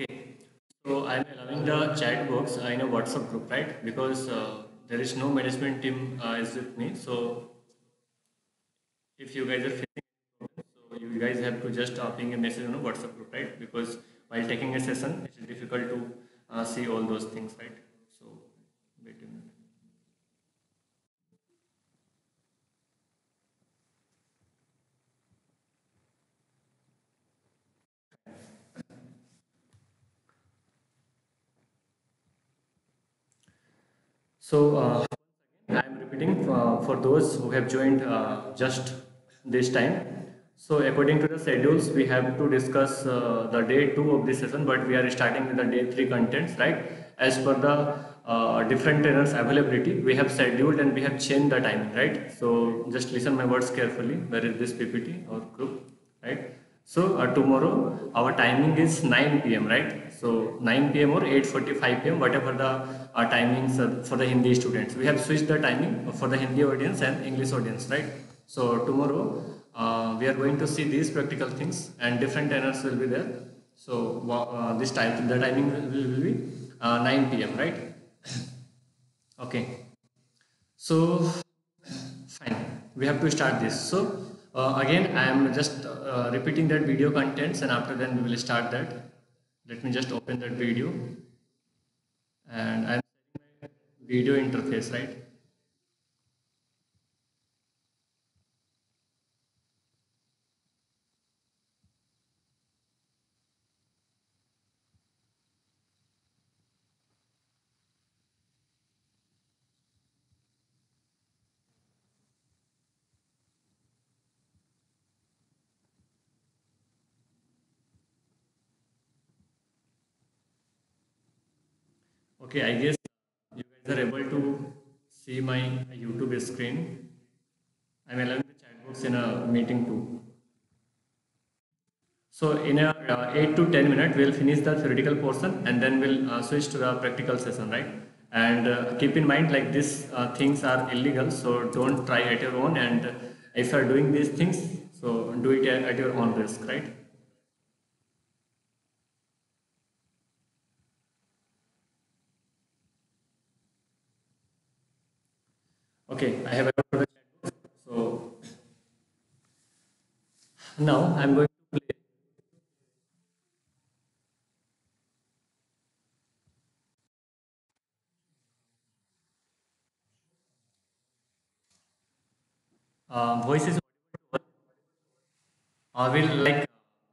Okay, so I'm allowing the chat box uh, in a WhatsApp group, right? Because uh, there is no management team uh, is with me. So if you guys are facing, so you guys have to just uh, ping a message on a WhatsApp group, right? Because while taking a session, it is difficult to uh, see all those things, right? So wait a minute. So uh, I'm repeating uh, for those who have joined uh, just this time. So according to the schedules, we have to discuss uh, the day two of this session, but we are starting with the day three contents, right? As per the uh, different trainers availability, we have scheduled and we have changed the timing, right? So just listen my words carefully. Where is this PPT or group, right? So uh, tomorrow our timing is 9 p.m. right? So 9 p.m. or 8:45 p.m. whatever the uh, timings for the Hindi students. We have switched the timing for the Hindi audience and English audience, right? So tomorrow uh, we are going to see these practical things and different tenors will be there. So uh, this time the timing will, will be uh, 9 p.m. right? okay. So fine. We have to start this. So uh, again, I am just uh, repeating that video contents, and after then we will start that. Let me just open that video, and I am setting my video interface right. Okay, I guess you guys are able to see my YouTube screen. I'm allowing the chat box in a meeting too. So in a uh, 8 to 10 minute, we'll finish the theoretical portion and then we'll uh, switch to the practical session, right? And uh, keep in mind like these uh, things are illegal, so don't try at your own. And if you are doing these things, so do it at your own risk, right? Okay, I have box. So now I'm going to play. Uh, voice is uh, we'll like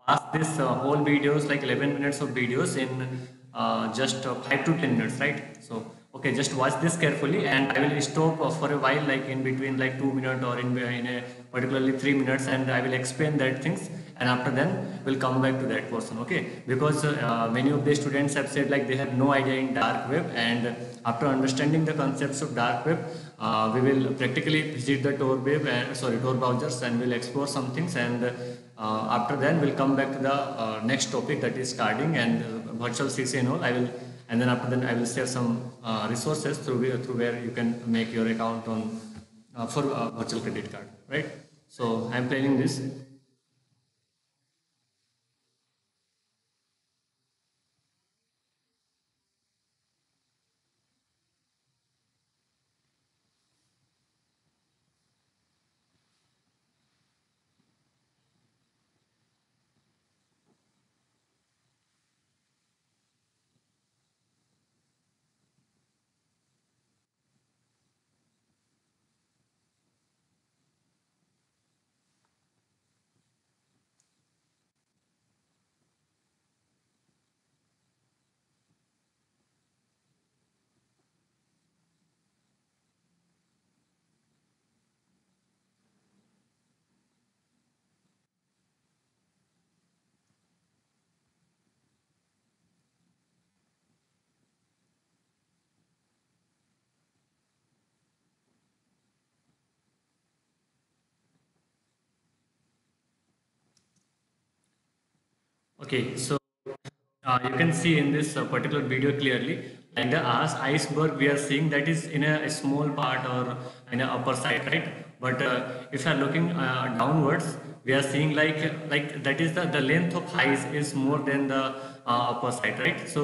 pass this uh, whole videos like 11 minutes of videos in uh, just uh, 5 to 10 minutes right so okay just watch this carefully and i will stop uh, for a while like in between like 2 minutes or in, in a particularly 3 minutes and i will explain that things. And after then we'll come back to that person okay? Because uh, many of the students have said like they have no idea in dark web and after understanding the concepts of dark web uh, we will practically visit the tor web and sorry tor browsers and we'll explore some things and uh, after then we'll come back to the uh, next topic that is carding and uh, virtual cc and all. I will and then after that i will share some uh, resources through where, through where you can make your account on uh, for uh, virtual credit card right? So i'm planning this Okay, so uh, you can see in this uh, particular video clearly, like the ice iceberg we are seeing that is in a, a small part or in a upper side, right? But uh, if you are looking uh, downwards, we are seeing like like that is the the length of highs is more than the uh, upper side right so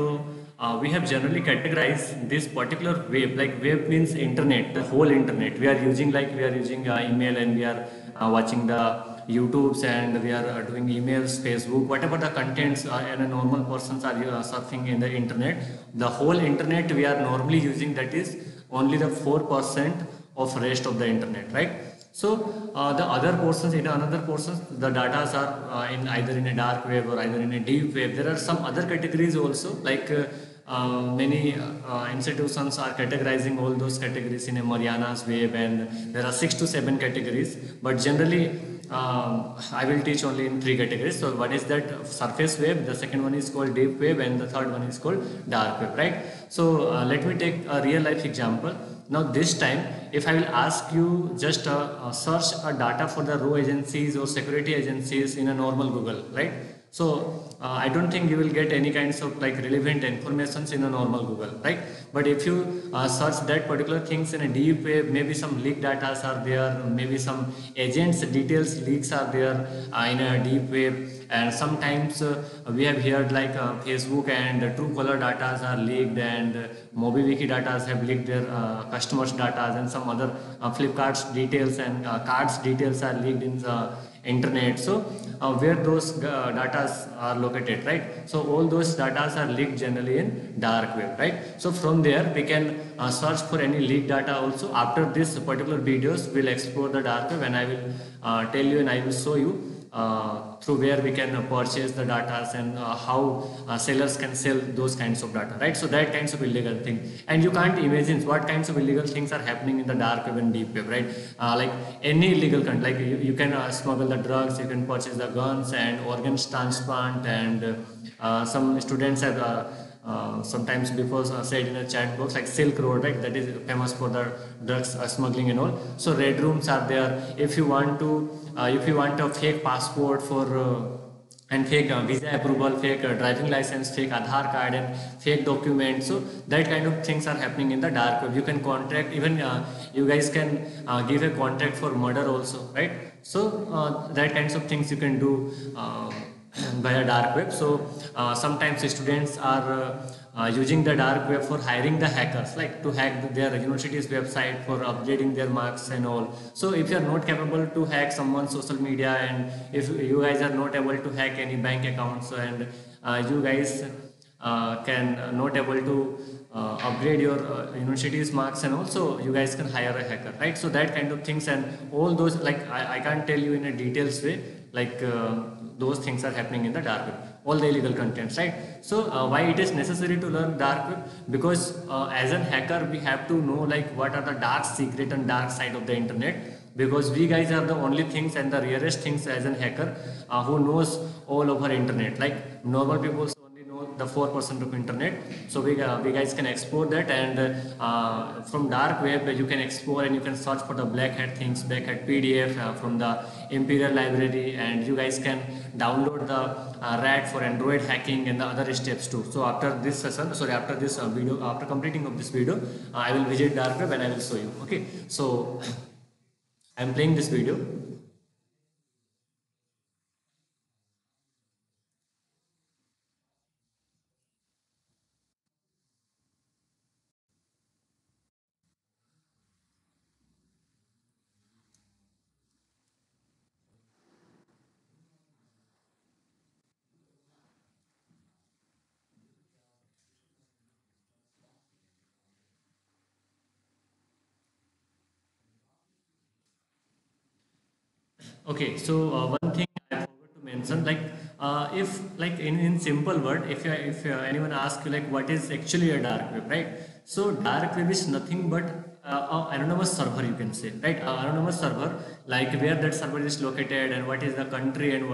uh, we have generally categorized this particular wave like wave means internet the whole internet we are using like we are using uh, email and we are uh, watching the youtubes and we are uh, doing emails facebook whatever the contents uh, and a normal persons are uh, surfing in the internet. The whole internet we are normally using that is only the 4% of rest of the internet right? So uh, the other portions in another portions the data are uh, in either in a dark web or either in a deep web there are some other categories also like uh, uh, many institutions are categorizing all those categories in a Mariana's web and there are six to seven categories. But generally um, I will teach only in three categories. So one is that surface wave, the second one is called deep wave and the third one is called dark wave, right? So uh, let me take a real life example. Now this time if I will ask you just uh, uh, search a data for the row agencies or security agencies in a normal Google right so uh, I don't think you will get any kinds of like relevant informations in a normal Google, right? But if you uh, search that particular things in a deep way, maybe some leak data are there, maybe some agents details leaks are there uh, in a deep way. and sometimes uh, we have heard like uh, Facebook and uh, Truecaller data are leaked, and uh, MobiWiki data have leaked their uh, customers data, and some other Flipkart's details and cards details are leaked in the internet. So uh, where those uh, data are located right? So all those data are leaked generally in dark web right? So from there we can uh, search for any leaked data also. After this particular videos we'll explore the dark web and i will uh, tell you and i will show you through where we can uh, purchase the data and uh, how uh, sellers can sell those kinds of data right? So that kinds of illegal thing. And you can't imagine what kinds of illegal things are happening in the dark web and deep web right? Uh, like any illegal content like you, you can uh, smuggle the drugs you can purchase the guns and organs transplant and uh, some students have uh, uh, sometimes before uh, said in a chat box like silk road right? That is famous for the drugs uh, smuggling and all. So red rooms are there. If you want to uh, if you want a fake passport for uh, and fake uh, visa approval fake uh, driving license fake aadhaar card and fake documents so that kind of things are happening in the dark web. You can contract even uh, you guys can uh, give a contract for murder also right? So uh, that kinds of things you can do uh, via dark web. So uh, sometimes students are uh, uh, using the dark web for hiring the hackers like to hack their university's website for updating their marks and all. So if you are not capable to hack someone's social media and if you guys are not able to hack any bank accounts and uh, you guys uh, can uh, not able to upgrade your university's marks and also you guys can hire a hacker right? So that kind of things and all those like I, I can't tell you in a details way like uh, those things are happening in the dark web all the illegal contents right? So uh, why it is necessary to learn dark web? Because uh, as an hacker we have to know like what are the dark secret and dark side of the internet because we guys are the only things and the rarest things as an hacker uh, who knows all over internet. Like normal people only know the 4% of internet. So we, uh, we guys can explore that and uh, from dark web you can explore and you can search for the black hat things black hat pdf uh, from the imperial library and you guys can download the uh, rat for android hacking and the other steps too. So after this session sorry after this uh, video after completing of this video uh, i will visit dark web and i will show you. Okay. So i'm playing this video Okay, so uh, one thing I forgot to mention, like uh, if like in, in simple word, if you, if uh, anyone asks you like what is actually a dark web, right? So dark web is nothing but uh, an anonymous server, you can say, right? Uh, anonymous server, like where that server is located and what is the country and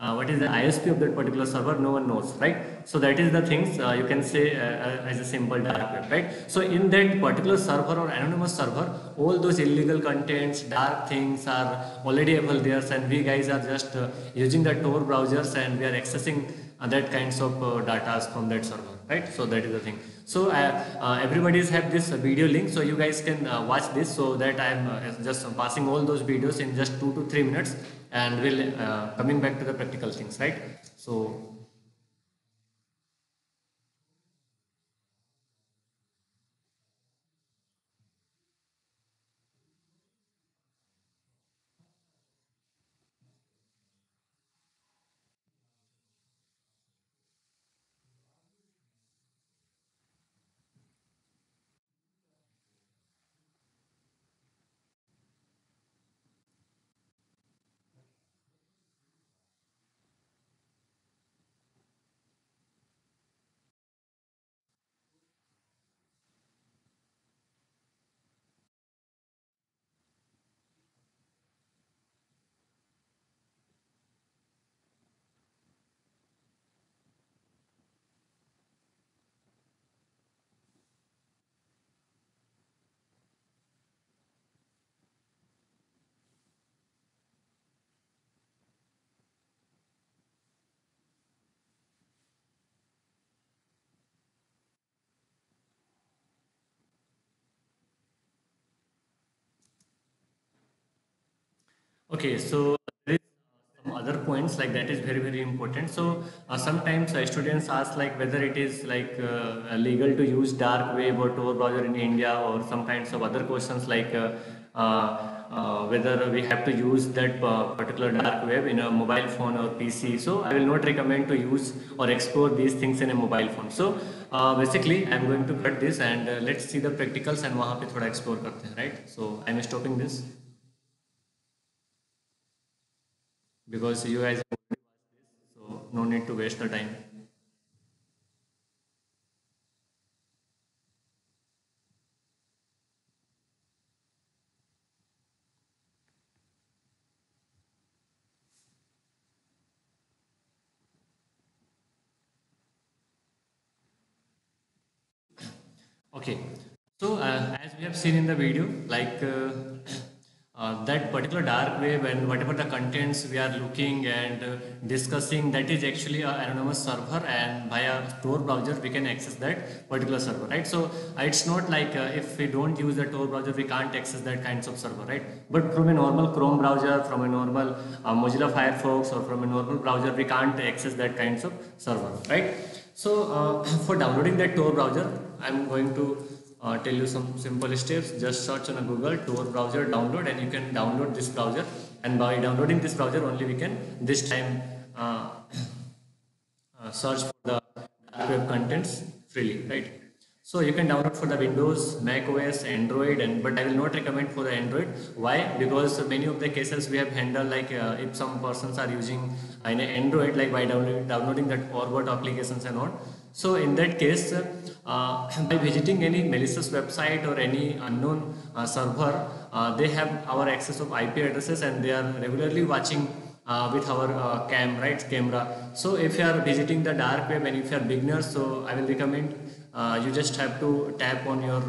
uh, what is the ISP of that particular server, no one knows, right? So that is the things uh, you can say uh, uh, as a simple dark web, right? So in that particular server or anonymous server, all those illegal contents, dark things are already available there, and we guys are just uh, using the Tor browsers and we are accessing uh, that kinds of uh, data from that server, right? So that is the thing. So everybody's have this video link, so you guys can watch this. So that I am just passing all those videos in just two to three minutes and we'll uh, coming back to the practical things right? So okay so there is uh, some other points like that is very very important. So uh, sometimes uh, students ask like whether it is like uh, legal to use dark web or tor browser in india or some kinds of other questions like uh, uh, whether we have to use that particular dark web in a mobile phone or pc so i will not recommend to use or explore these things in a mobile phone. So basically i'm going to cut this and let's see the practicals and wahan pe thoda explore karte right? So i'm stopping this? Because you guys so no need to waste the time. Okay, so uh, as we have seen in the video, like uh, uh, that particular dark web and whatever the contents we are looking and uh, discussing that is actually an anonymous server and via Tor browser we can access that particular server right? So uh, it's not like uh, if we don't use the Tor browser we can't access that kinds of server right? But from a normal Chrome browser from a normal uh, Mozilla Firefox or from a normal browser we can't access that kinds of server right? So for downloading that Tor browser I'm going to uh, tell you some simple steps just search on a google tor browser download and you can download this browser and by downloading this browser only we can this time uh, uh, search for the web contents freely right so you can download for the Windows, Mac OS, Android, and but I will not recommend for the Android. Why? Because many of the cases we have handled like uh, if some persons are using an Android like by downloading, downloading that Orbot applications and all. So in that case, uh, by visiting any malicious website or any unknown uh, server, uh, they have our access of IP addresses and they are regularly watching uh, with our uh, cam, right, camera. So if you are visiting the dark web and if you are beginners, so I will recommend uh, you just have to tap on your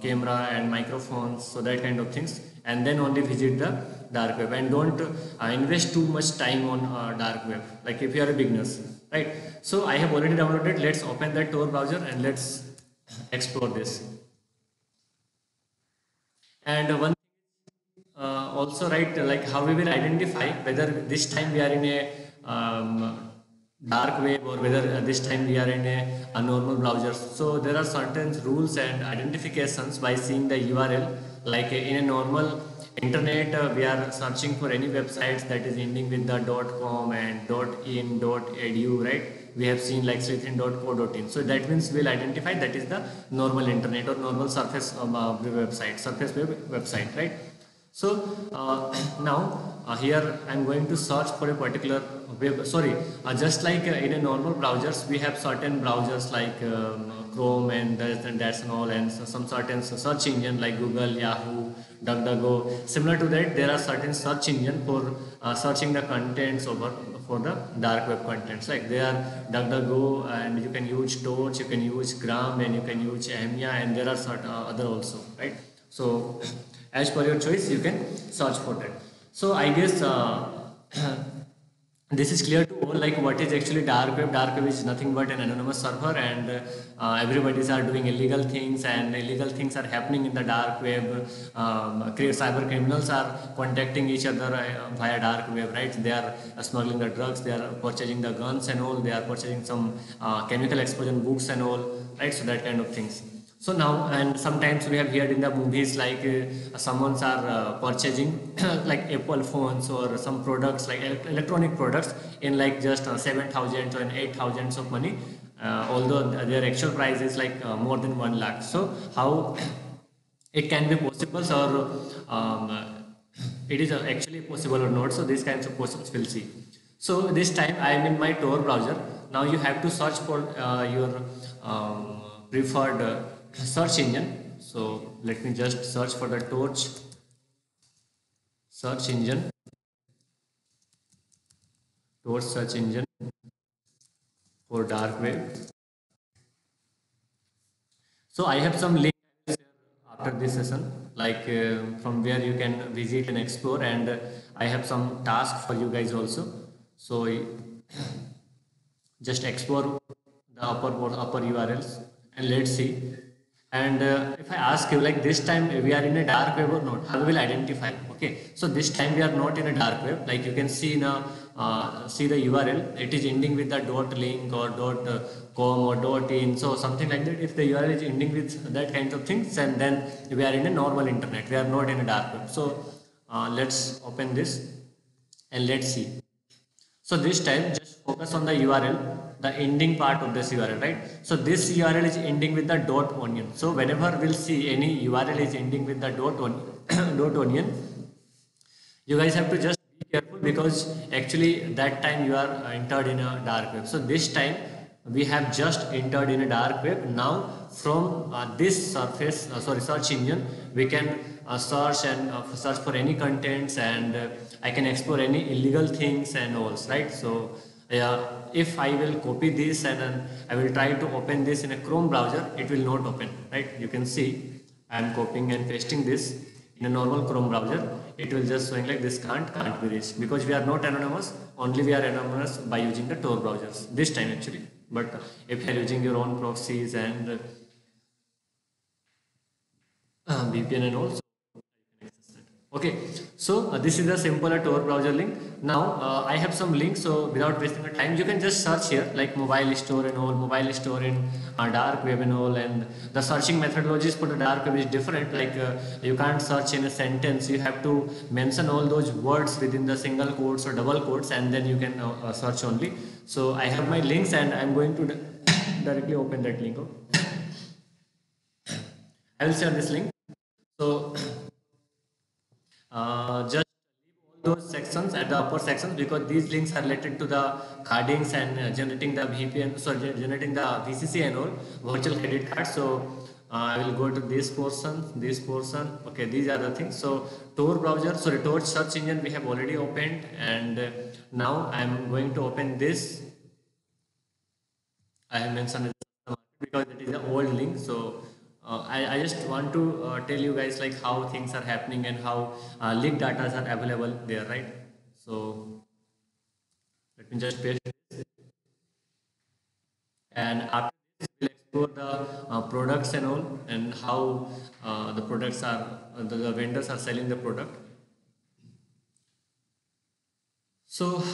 camera and microphones so that kind of things and then only visit the dark web. And don't uh, invest too much time on uh, dark web like if you are a beginner right? So i have already downloaded. Let's open that tor browser and let's explore this. And one uh, also right like how we will identify whether this time we are in a um, dark web or whether uh, this time we are in a, a, normal browser. So there are certain rules and identifications by seeing the url like in a normal internet uh, we are searching for any websites that is ending with the com and in edu right? We have seen like srithin.co.in so that means we'll identify that is the normal internet or normal surface um, uh, website surface web website right? So uh, now uh, here I'm going to search for a particular web sorry uh, just like uh, in a normal browsers we have certain browsers like um, Chrome and that's and that's and all and some certain search engine like Google Yahoo DuckDuckGo. Similar to that there are certain search engine for uh, searching the contents over for the dark web contents. Like they are DuckDuckGo and you can use Torch you can use Gram and you can use Amya and there are certain uh, other also right? So as per your choice you can search for that. So I guess uh, this is clear to all like what is actually dark web. Dark web is nothing but an anonymous server and uh, everybody's are doing illegal things and illegal things are happening in the dark web. Um, cyber criminals are contacting each other uh, via dark web right? They are uh, smuggling the drugs they are purchasing the guns and all they are purchasing some uh, chemical explosion books and all right? So that kind of things so now, and sometimes we have heard in the movies like uh, someone's are uh, purchasing like Apple phones or some products like electronic products in like just uh, 7,000 or 8,000 of money, uh, although their actual price is like uh, more than 1 lakh. So how it can be possible or um, it is actually possible or not. So these kinds of questions we'll see. So this time I am in my Tor browser. Now you have to search for uh, your um, preferred search engine. So let me just search for the torch. Search engine. Torch search engine for dark web. So i have some links after this session. Like uh, from where you can visit and explore and uh, i have some tasks for you guys also. So just explore the upper upper urls and let's see and uh, if I ask you like this time we are in a dark web or not, how will identify? Okay, so this time we are not in a dark web. Like you can see now, uh, see the URL. It is ending with the dot link or dot uh, com or dot in. So something like that. If the URL is ending with that kind of things, and then we are in a normal internet. We are not in a dark web. So uh, let's open this and let's see. So this time just focus on the URL the ending part of this URL, right? So this URL is ending with the dot onion. So whenever we'll see any URL is ending with the dot, on, dot onion, you guys have to just be careful because actually that time you are entered in a dark web. So this time we have just entered in a dark web. Now from uh, this surface, uh, sorry, search engine, we can uh, search and uh, search for any contents and uh, I can explore any illegal things and all, right? So yeah if I will copy this and then I will try to open this in a Chrome browser, it will not open, right? You can see I am copying and pasting this in a normal Chrome browser. It will just showing like this can't, can't be reached because we are not anonymous, only we are anonymous by using the Tor browsers, this time actually. But if you are using your own proxies and uh, VPN and also okay so uh, this is a simple Tor browser link. Now uh, i have some links so without wasting the time you can just search here like mobile store and all mobile store in uh, dark web and all and the searching methodologies for the dark web is different. Like uh, you can't search in a sentence. You have to mention all those words within the single quotes or double quotes and then you can uh, uh, search only. So i have my links and i'm going to directly open that link i will share this link. So uh, just leave all those sections at the upper sections because these links are related to the cardings and uh, generating the VPN, so generating the VCC and all virtual credit cards. So uh, I will go to this portion, this portion. Okay, these are the things. So Tor browser, sorry, Tor search engine we have already opened, and now I am going to open this. I have mentioned it because it is an old link. So uh, I, I, just want to uh, tell you guys like how things are happening and how uh, data are available there right? So let me just paste this. And after this we'll explore the uh, products and all and how uh, the products are the, the vendors are selling the product. So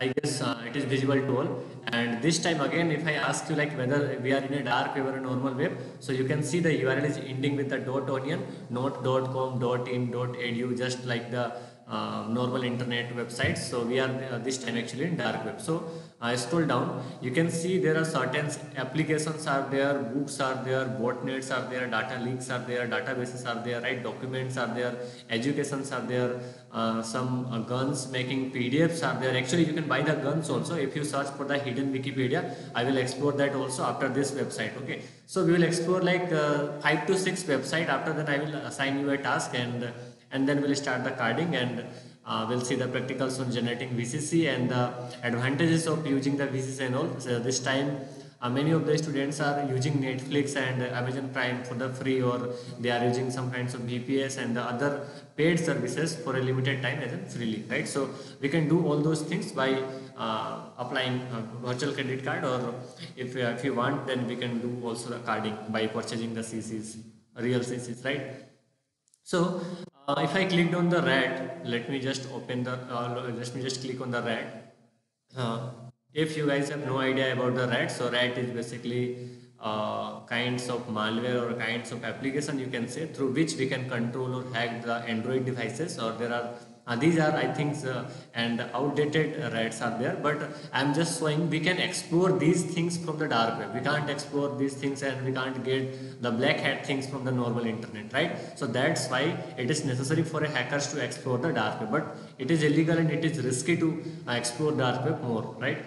I guess uh, it is visible to all and this time again if I ask you like whether we are in a dark web or a normal web so you can see the URL is ending with the dot onion not com in edu just like the uh, normal internet websites. So we are uh, this time actually in dark web. So I scroll down. You can see there are certain applications are there books are there botnets are there data leaks are there databases are there right? Documents are there educations are there uh, some uh, guns making pdfs are there. Actually you can buy the guns also. If you search for the hidden wikipedia i will explore that also after this website okay? So we will explore like uh, five to six website. After that i will assign you a task and and then we'll start the carding and uh, we'll see the practicals on generating VCC and the advantages of using the VCC and all. So this time uh, many of the students are using Netflix and Amazon Prime for the free or they are using some kinds of VPS and the other paid services for a limited time as in freely, right? So we can do all those things by uh, applying virtual credit card or if, if you want then we can do also the carding by purchasing the CCs, real CCs, right? So uh, if I clicked on the red, let me just open the, uh, let me just click on the red. Uh, if you guys have no idea about the rat, so rat is basically uh, kinds of malware or kinds of application you can say through which we can control or hack the Android devices or there are these are I think uh, and outdated rights are there but I'm just showing we can explore these things from the dark web. We can't explore these things and we can't get the black hat things from the normal internet right? So that's why it is necessary for hackers to explore the dark web. But it is illegal and it is risky to uh, explore dark web more right?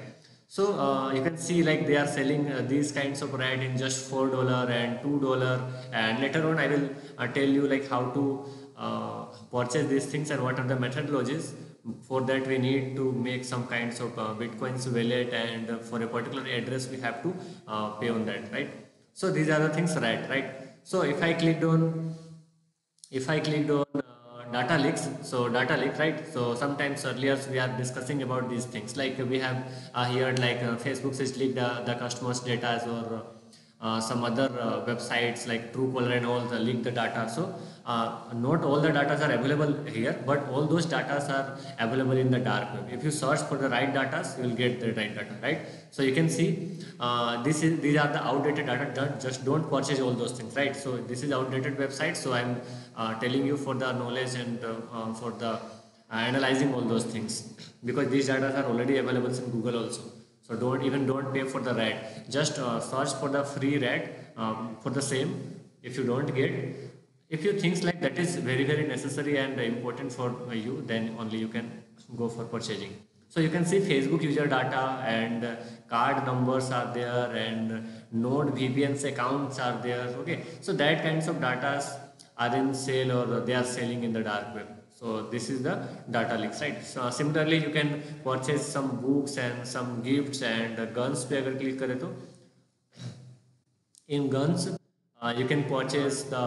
So uh, you can see like they are selling uh, these kinds of rat in just four dollar and two dollar. And later on I will uh, tell you like how to uh, purchase these things and what are the methodologies. For that we need to make some kinds of uh, bitcoins wallet and uh, for a particular address we have to pay on that right? So these are the things right right? So if I clicked on if I clicked on data leaks so data leak right? So sometimes earlier we are discussing about these things. Like we have uh, here like uh, facebook has leaked uh, the customers data or uh, some other uh, websites like Truecaller and all the leak the data. So uh, not all the data are available here but all those data are available in the dark web. If you search for the right data you will get the right data right? So you can see uh, this is these are the outdated data. Just don't purchase all those things right? So this is outdated website so i'm uh, telling you for the knowledge and uh, for the analyzing all those things. Because these data are already available in google also. So don't even don't pay for the red. Just uh, search for the free red um, for the same. If you don't get, if you think like that is very very necessary and important for you, then only you can go for purchasing. So you can see Facebook user data and uh, card numbers are there and Node VPN's accounts are there. Okay, so that kinds of data are in sale or they are selling in the dark web. So this is the data leaks, right? So similarly, you can purchase some books and some gifts and guns पे अगर click करें तो in guns uh, you can purchase the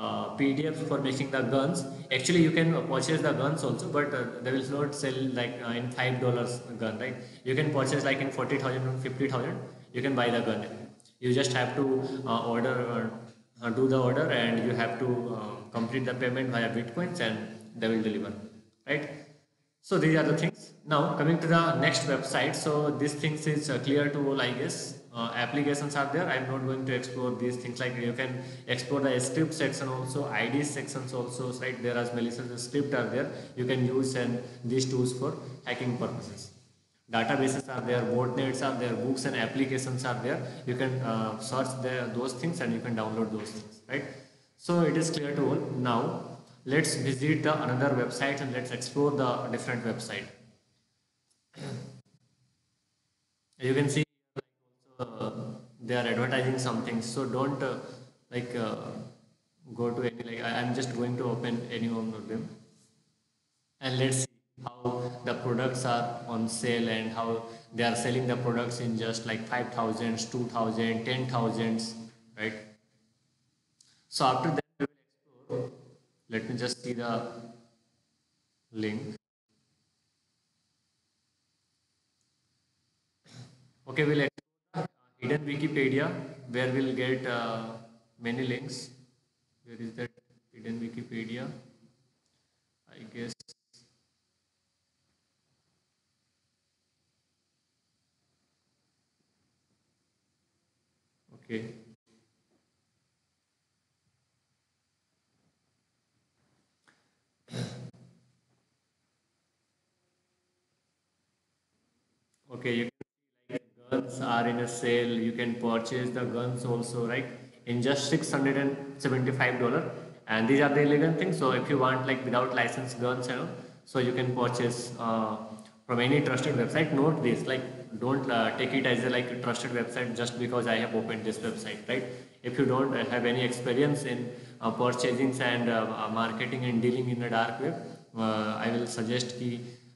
uh, PDFs for making the guns. Actually, you can purchase the guns also, but uh, they will not sell like uh, in five dollars gun, right? You can purchase like in forty thousand or fifty thousand. You can buy the gun. You just have to uh, order, uh, do the order, and you have to complete the payment via bitcoins and they will deliver right so these are the things now coming to the next website so these things is uh, clear to all i guess uh, applications are there. I'm not going to explore these things like you can explore the script section also id sections also right? There are malicious script are there. You can use and these tools for hacking purposes. Databases are there botnets are there books and applications are there. You can uh, search there those things and you can download those things right? So it is clear to all. Now let's visit the another website and let's explore the different website. You can see they are advertising something so don't uh, like uh, go to any like I, am just going to open any one of them and let's see how the products are on sale and how they are selling the products in just like 5000s 2000 10000s right? So after that let me just see the link. Okay we'll explore hidden wikipedia where we'll get uh, many links. Where is that? Hidden wikipedia. I guess. Okay. Okay you guns are in a sale. You can purchase the guns also right? In just 675 dollar. And these are the elegant things. So if you want like without license guns you know so you can purchase uh, from any trusted website. Note this like don't uh, take it as a like trusted website just because i have opened this website right? If you don't have any experience in uh, purchasing and uh, marketing and dealing in the dark web uh, i will suggest ki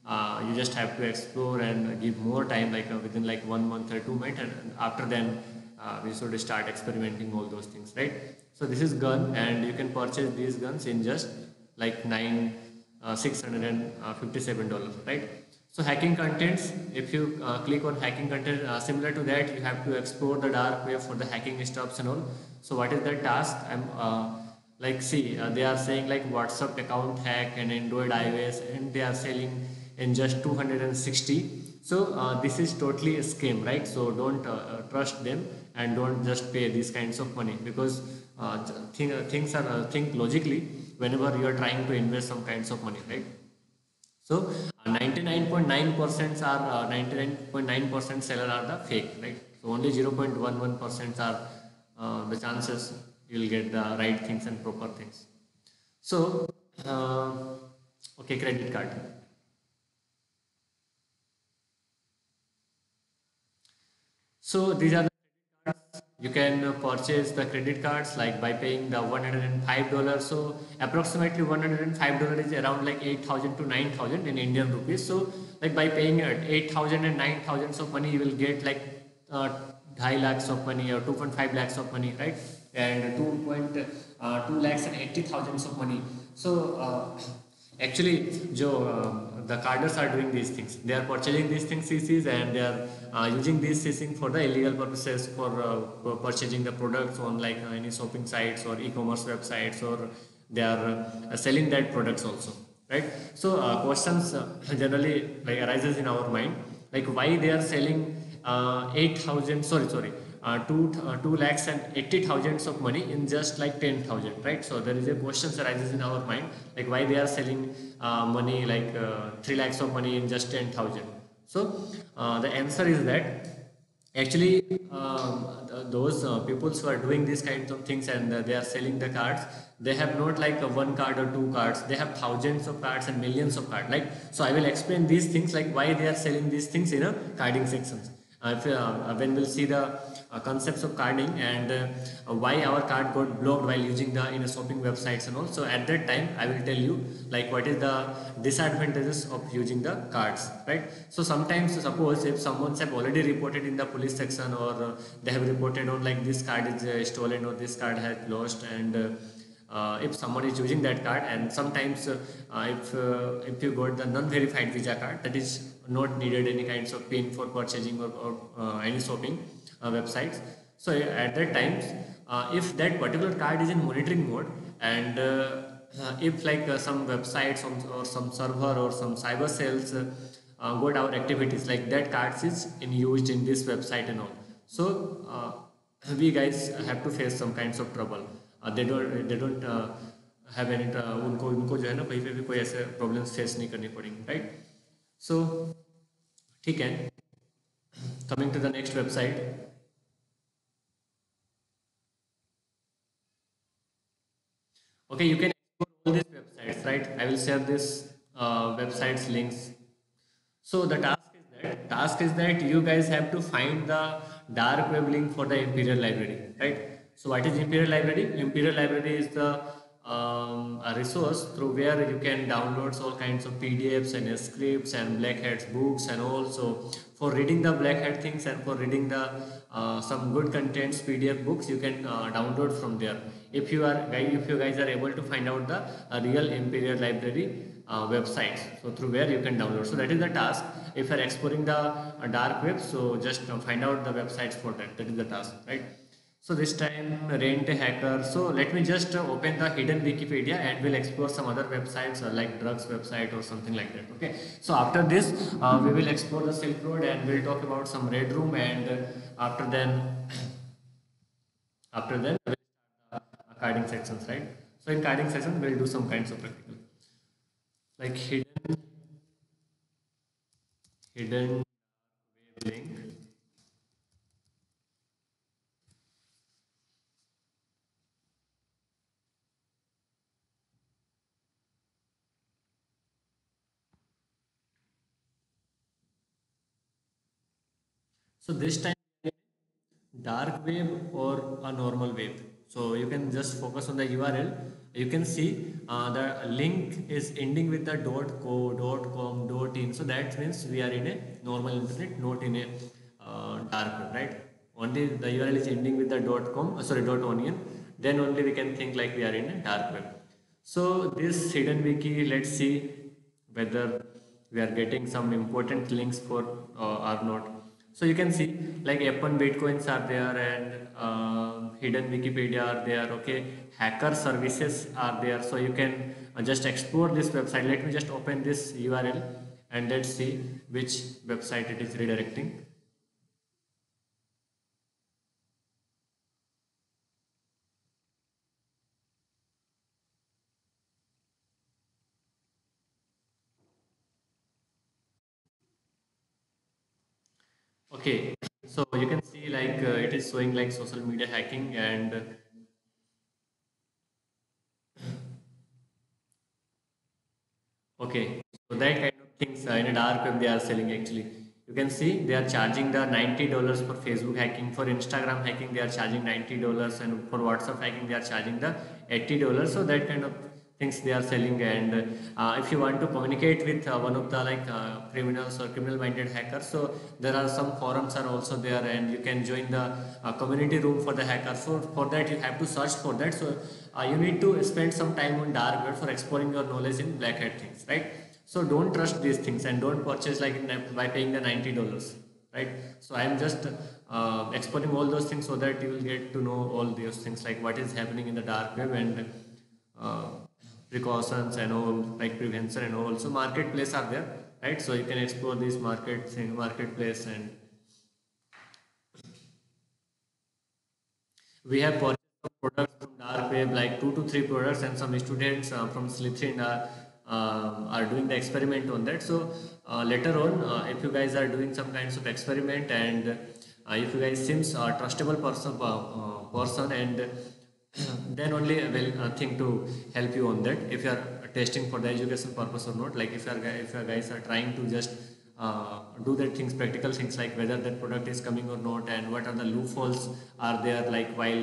uh, you just have to explore and give more time like uh, within like one month or two months and after then uh, we should start experimenting all those things right? So this is gun and you can purchase these guns in just like nine uh, six hundred and fifty seven dollars right? So hacking contents if you uh, click on hacking content uh, similar to that you have to explore the dark web for the hacking stuffs and all. So what is the task? I'm uh, like see uh, they are saying like whatsapp account hack and android ios and they are selling in just 260 so uh, this is totally a scam right? So don't uh, uh, trust them and don't just pay these kinds of money because uh, thing, uh, things are uh, think logically whenever you are trying to invest some kinds of money right? So 99.9% are 99.9% seller are the fake right? So only 0.11% are the chances you will get the right things and proper things. So okay credit card So these are the credit cards. You can purchase the credit cards like by paying the $105. So approximately $105 is around like 8,000 to 9,000 in Indian rupees. So like by paying 8,000 and 9,000 of money, you will get like uh, 2 lakhs of money or 2.5 lakhs of money, right? And 2.2 uh, 2 lakhs and 80,000 of money. So uh, actually, Joe, uh, the carders are doing these things. They are purchasing these things CCs and they are uh, using these CCs for the illegal purposes for, uh, purchasing the products on like uh, any shopping sites or e-commerce websites or they are uh, selling that products also, right? So uh, questions generally like arises in our mind like why they are selling 8,000 sorry sorry uh, 2 uh, 2 lakhs and 80 thousands of money in just like 10,000 right? So there is a question arises in our mind like why they are selling uh, money like uh, 3 lakhs of money in just 10,000 so uh, the answer is that actually um, those uh, people who are doing these kinds of things and they are selling the cards they have not like one card or two cards they have thousands of cards and millions of cards like so i will explain these things like why they are selling these things in a carding sections if, when we'll see the concepts of carding and uh, why our card got blocked while using the in a shopping websites and all. So at that time i will tell you like what is the disadvantages of using the cards right? So sometimes suppose if someone have already reported in the police section or uh, they have reported on like this card is uh, stolen or this card has lost and uh, uh, if someone is using that card and sometimes uh, if uh, if you got the non-verified visa card that is not needed any kinds of pin for purchasing or, or any shopping uh, websites. So at that times, uh, if that particular card is in monitoring mode and uh, if like some websites or some server or some cyber cells uh, got our activities like that cards is in used in this website and all. So uh, we guys have to face some kinds of trouble. uh, they don't they don't uh, have any उनको उनको जो है ना कहीं पे भी कोई ऐसे प्रॉब्लम्स फेस नहीं करनी पड़ेंगी राइट सो ठीक है Coming to the next website. Okay, you can explore all these websites, right? I will share this uh, websites links. So the task is that task is that you guys have to find the dark web link for the Imperial Library, right? So what is Imperial Library? Imperial Library is the um, a resource through where you can download all kinds of PDFs and scripts and Black Hat's books and also for reading the black hat things and for reading the uh, some good contents PDF books you can uh, download from there. If you are if you guys are able to find out the uh, real imperial library uh, websites so through where you can download. So that is the task. If you are exploring the uh, dark web so just find out the websites for that. That is the task right so this time rent a hacker. So let me just uh, open the hidden Wikipedia and we'll explore some other websites uh, like drugs website or something like that. Okay. So after this, uh, we will explore the Silk Road and we'll talk about some Red Room and uh, after then, after then the carding sections, right? So in carding session, we'll do some kinds of practical, like hidden, hidden link So this time dark web or a normal web. So you can just focus on the URL you can see uh, the link is ending with the dot .co dot .com .in. So that means we are in a normal internet not in a uh, dark web right? Only the url is ending with the dot .com uh, sorry .onion. Then only we can think like we are in a dark web so this hidden wiki let's see whether we are getting some important links for uh, or not so you can see like F1 bitcoins are there and uh, hidden Wikipedia are there. Okay, hacker services are there. So you can uh, just explore this website. Let me just open this URL and let's see which website it is redirecting. Okay, so you can see like uh, it is showing like social media hacking and okay, so that kind of things uh, in a dark web they are selling actually. You can see they are charging the $90 for Facebook hacking, for Instagram hacking they are charging $90 and for WhatsApp hacking they are charging the $80. So that kind of things they are selling and uh, if you want to communicate with uh, one of the like uh, criminals or criminal minded hackers so there are some forums are also there and you can join the uh, community room for the hackers so for that you have to search for that. So uh, you need to spend some time on dark web for exploring your knowledge in black hat things right? So don't trust these things and don't purchase like by paying the 90 dollars right? So i am just uh, exploring all those things so that you will get to know all those things like what is happening in the dark web and precautions and all like prevention and all. So marketplace are there right? So you can explore these markets in marketplace and we have products from dark web like two to three products and some students uh, from Slytherin are uh, are doing the experiment on that. So uh, later on uh, if you guys are doing some kinds of experiment and uh, if you guys seems a trustable person uh, person and then only I will uh, think to help you on that. If you are testing for the education purpose or not like if you are if you guys are trying to just uh, do that things practical things like whether that product is coming or not and what are the loopholes are there like while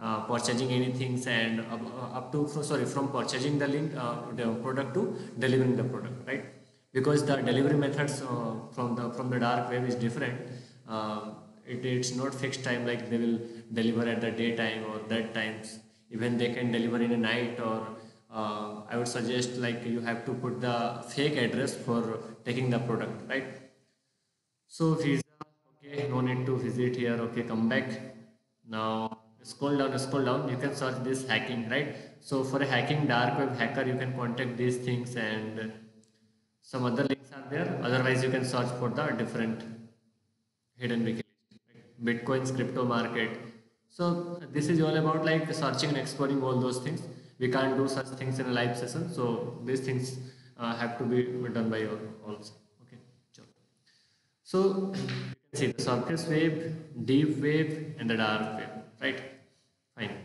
uh, purchasing anything and uh, up to sorry from purchasing the link uh, the product to delivering the product right? Because the delivery methods uh, from the from the dark web is different. It, it's not fixed time like they will deliver at the daytime or that times. Even they can deliver in a night or uh, I would suggest like you have to put the fake address for taking the product right? So visa okay no need to visit here okay come back. Now scroll down scroll down. You can search this hacking right? So for a hacking dark web hacker you can contact these things and some other links are there. Otherwise you can search for the different hidden wiki bitcoins crypto market so this is all about like searching and exploring all those things. We can't do such things in a live session. So these things uh, have to be done by you also okay sure. so you can see the surface wave deep wave and the dark wave. Right? Fine.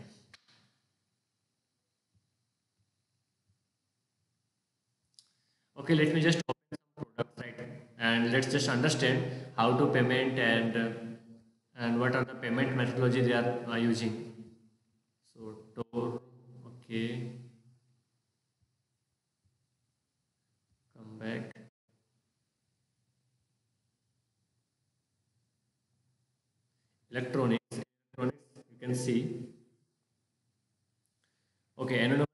Okay let me just open some products right? And let's just understand how to payment and uh, and what are the payment methodology they are uh, using? So Tor okay. Come back. Electronics. Electronics you can see. Okay anonymous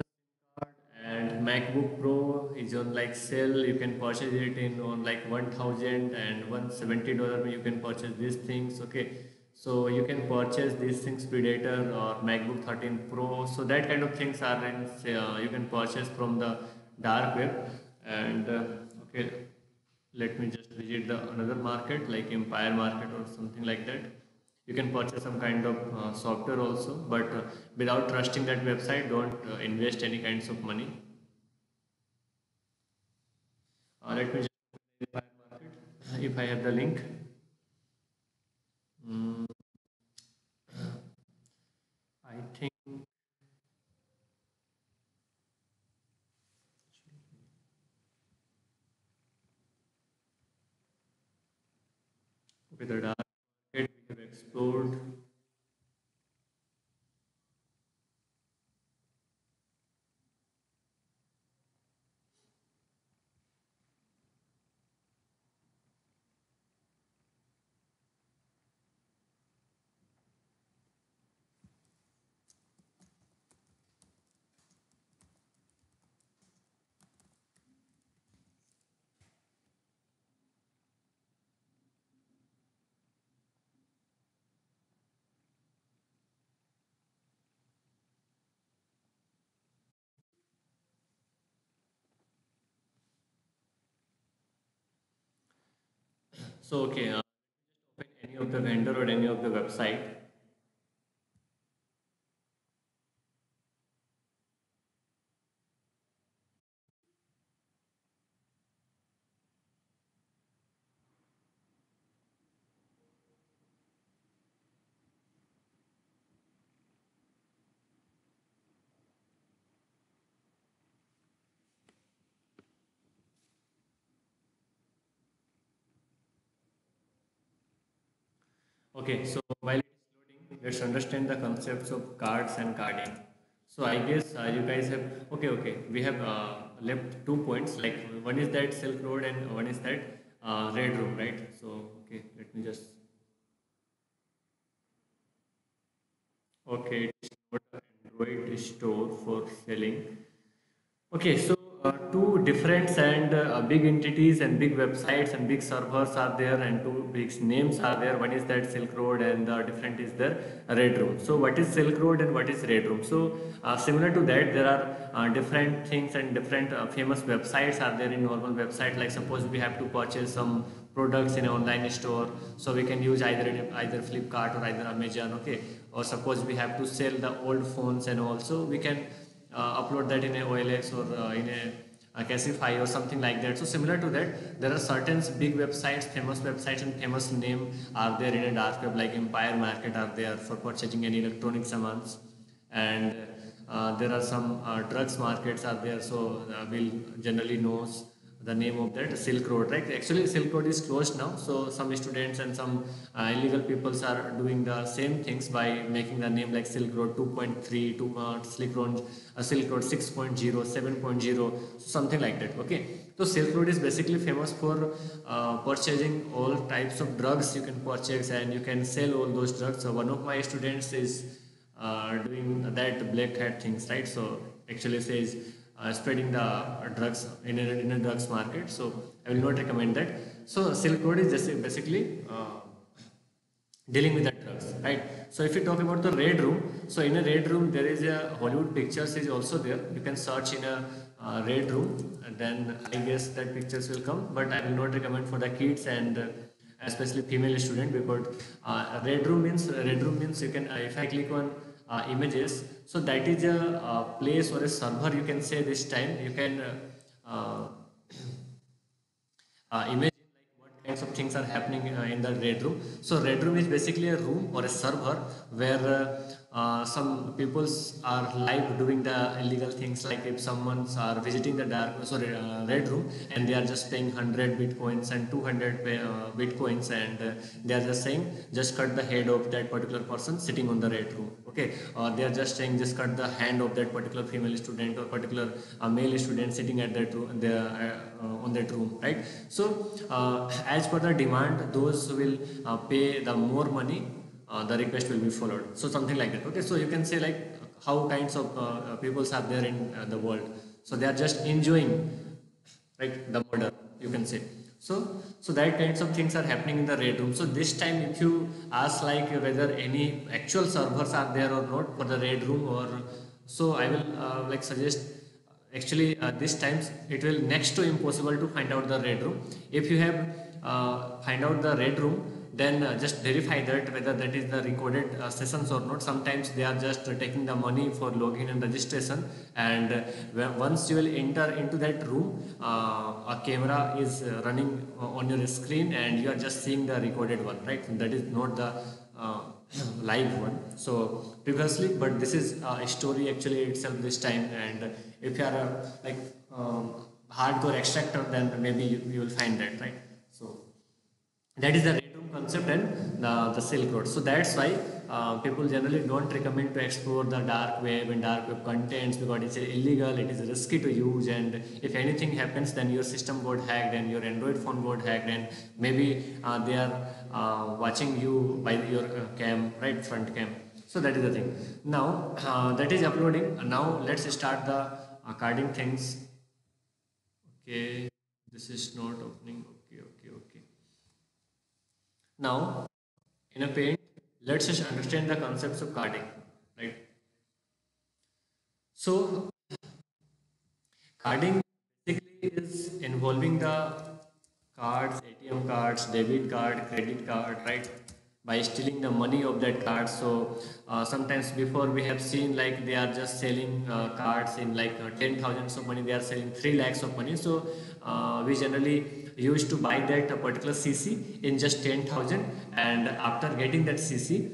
card and macbook pro is on like sale. You can purchase it in on like 1000 and 170 dollar you can purchase these things okay so you can purchase these things predator or macbook 13 pro. So that kind of things are in uh, you can purchase from the dark web. And uh, okay let me just visit the another market like empire market or something like that. You can purchase some kind of uh, software also but uh, without trusting that website don't uh, invest any kinds of money. Uh, let me just if i have the link. Mm, I think with the dark market we have explored So okay, uh, any of the vendor or any of the website. Okay, so while it is loading, let's understand the concepts of cards and carding. So I guess uh, you guys have okay, okay. We have uh, left two points. Like one is that Silk Road and one is that uh, Red Room, right? So okay, let me just okay. It's not an Android store for selling. Okay, so two different and uh, big entities and big websites and big servers are there and two big names are there. One is that Silk Road and the different is the Red Room. So what is Silk Road and what is Red Room? So uh, similar to that, there are uh, different things and different uh, famous websites are there in normal website. Like suppose we have to purchase some products in an online store, so we can use either either Flipkart or either Amazon. Okay, or suppose we have to sell the old phones and also we can upload that in a OLX or uh, in a, a Casify or something like that. So similar to that, there are certain big websites, famous websites and famous name are there in a dark web like Empire Market are there for purchasing any electronic samples and uh, there are some uh, drugs markets are there so uh, we'll generally know the name of that Silk Road, right? Actually, Silk Road is closed now, so some students and some uh, illegal peoples are doing the same things by making the name like Silk Road 2.3, to uh, Silk Road, uh, Silk Road 6.0, 7.0, something like that. Okay, so Silk Road is basically famous for uh, purchasing all types of drugs you can purchase and you can sell all those drugs. So one of my students is uh, doing that black hat things, right? So actually says uh, spreading the drugs in a, in a drugs market. So I will not recommend that. So Silk Road is just basically uh, dealing with the drugs, right? So if you talk about the red room, so in a red room there is a Hollywood pictures is also there. You can search in a uh, red room, and then I guess that pictures will come. But I will not recommend for the kids and uh, especially female student because uh, red room means red room means you can if I click on uh, images so that is a, a, place or a server you can say this time you can uh, uh, imagine like what kinds of things are happening uh, in the red room. So red room is basically a room or a server where uh, uh, some peoples are live doing the illegal things like if someone's are visiting the dark sorry uh, red room and they are just paying 100 bitcoins and 200 pay, uh, bitcoins and uh, they are just saying just cut the head of that particular person sitting on the red room okay or they are just saying just cut the hand of that particular female student or particular uh, male student sitting at that room there uh, on that room right so as per the demand those will pay the more money uh, the request will be followed. So something like that. Okay, so you can say like how kinds of uh, uh peoples are there in uh, the world. So they are just enjoying, right, the murder. You can say. So, so that kinds of things are happening in the red room. So this time, if you ask like whether any actual servers are there or not for the red room, or so I will uh, like suggest. Actually, uh, this times it will next to impossible to find out the red room. If you have uh, find out the red room, then uh, just verify that whether that is the recorded uh, sessions or not. Sometimes they are just uh, taking the money for login and registration. And uh, once you will enter into that room uh, a camera is uh, running on your screen and you are just seeing the recorded one right? That is not the live one. So previously but this is a story actually itself this time. And if you are a like um, hardcore extractor then maybe you, you will find that right? So that is the concept and the, the Silk Road. So that's why uh, people generally don't recommend to explore the dark web and dark web contents because it's illegal, it is risky to use and if anything happens then your system got hacked and your Android phone got hacked and maybe uh, they are uh, watching you by your uh, cam, right front cam. So that is the thing. Now uh, that is uploading. Now let's start the carding things. Okay, this is not opening. Now, in a paint, let's just understand the concepts of carding, right? So, carding basically is involving the cards atm cards debit card credit card right? By stealing the money of that card. So uh, sometimes before we have seen like they are just selling uh, cards in like uh, 10 thousands of money they are selling 3 lakhs of money. So uh, we generally used to buy that particular cc in just 10000 and after getting that cc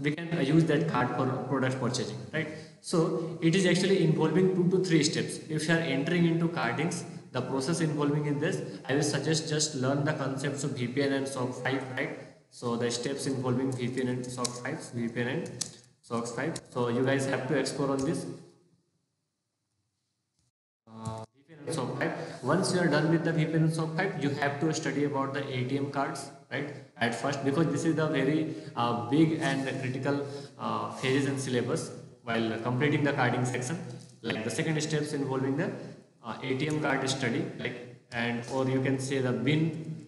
we can use that card for product purchasing right so it is actually involving two to three steps if you are entering into cardings the process involving in this i will suggest just learn the concepts of vpn and soc 5 right so the steps involving VPN and SOC 5, VPN and SOC 5. So you guys have to explore on this. Uh, VPN and SOC 5. Once you are done with the VPN SOC 5, you have to study about the ATM cards, right? At first, because this is the very uh, big and critical uh, phases and syllabus while completing the carding section. Like the second steps involving the uh, ATM card study, like and or you can say the bin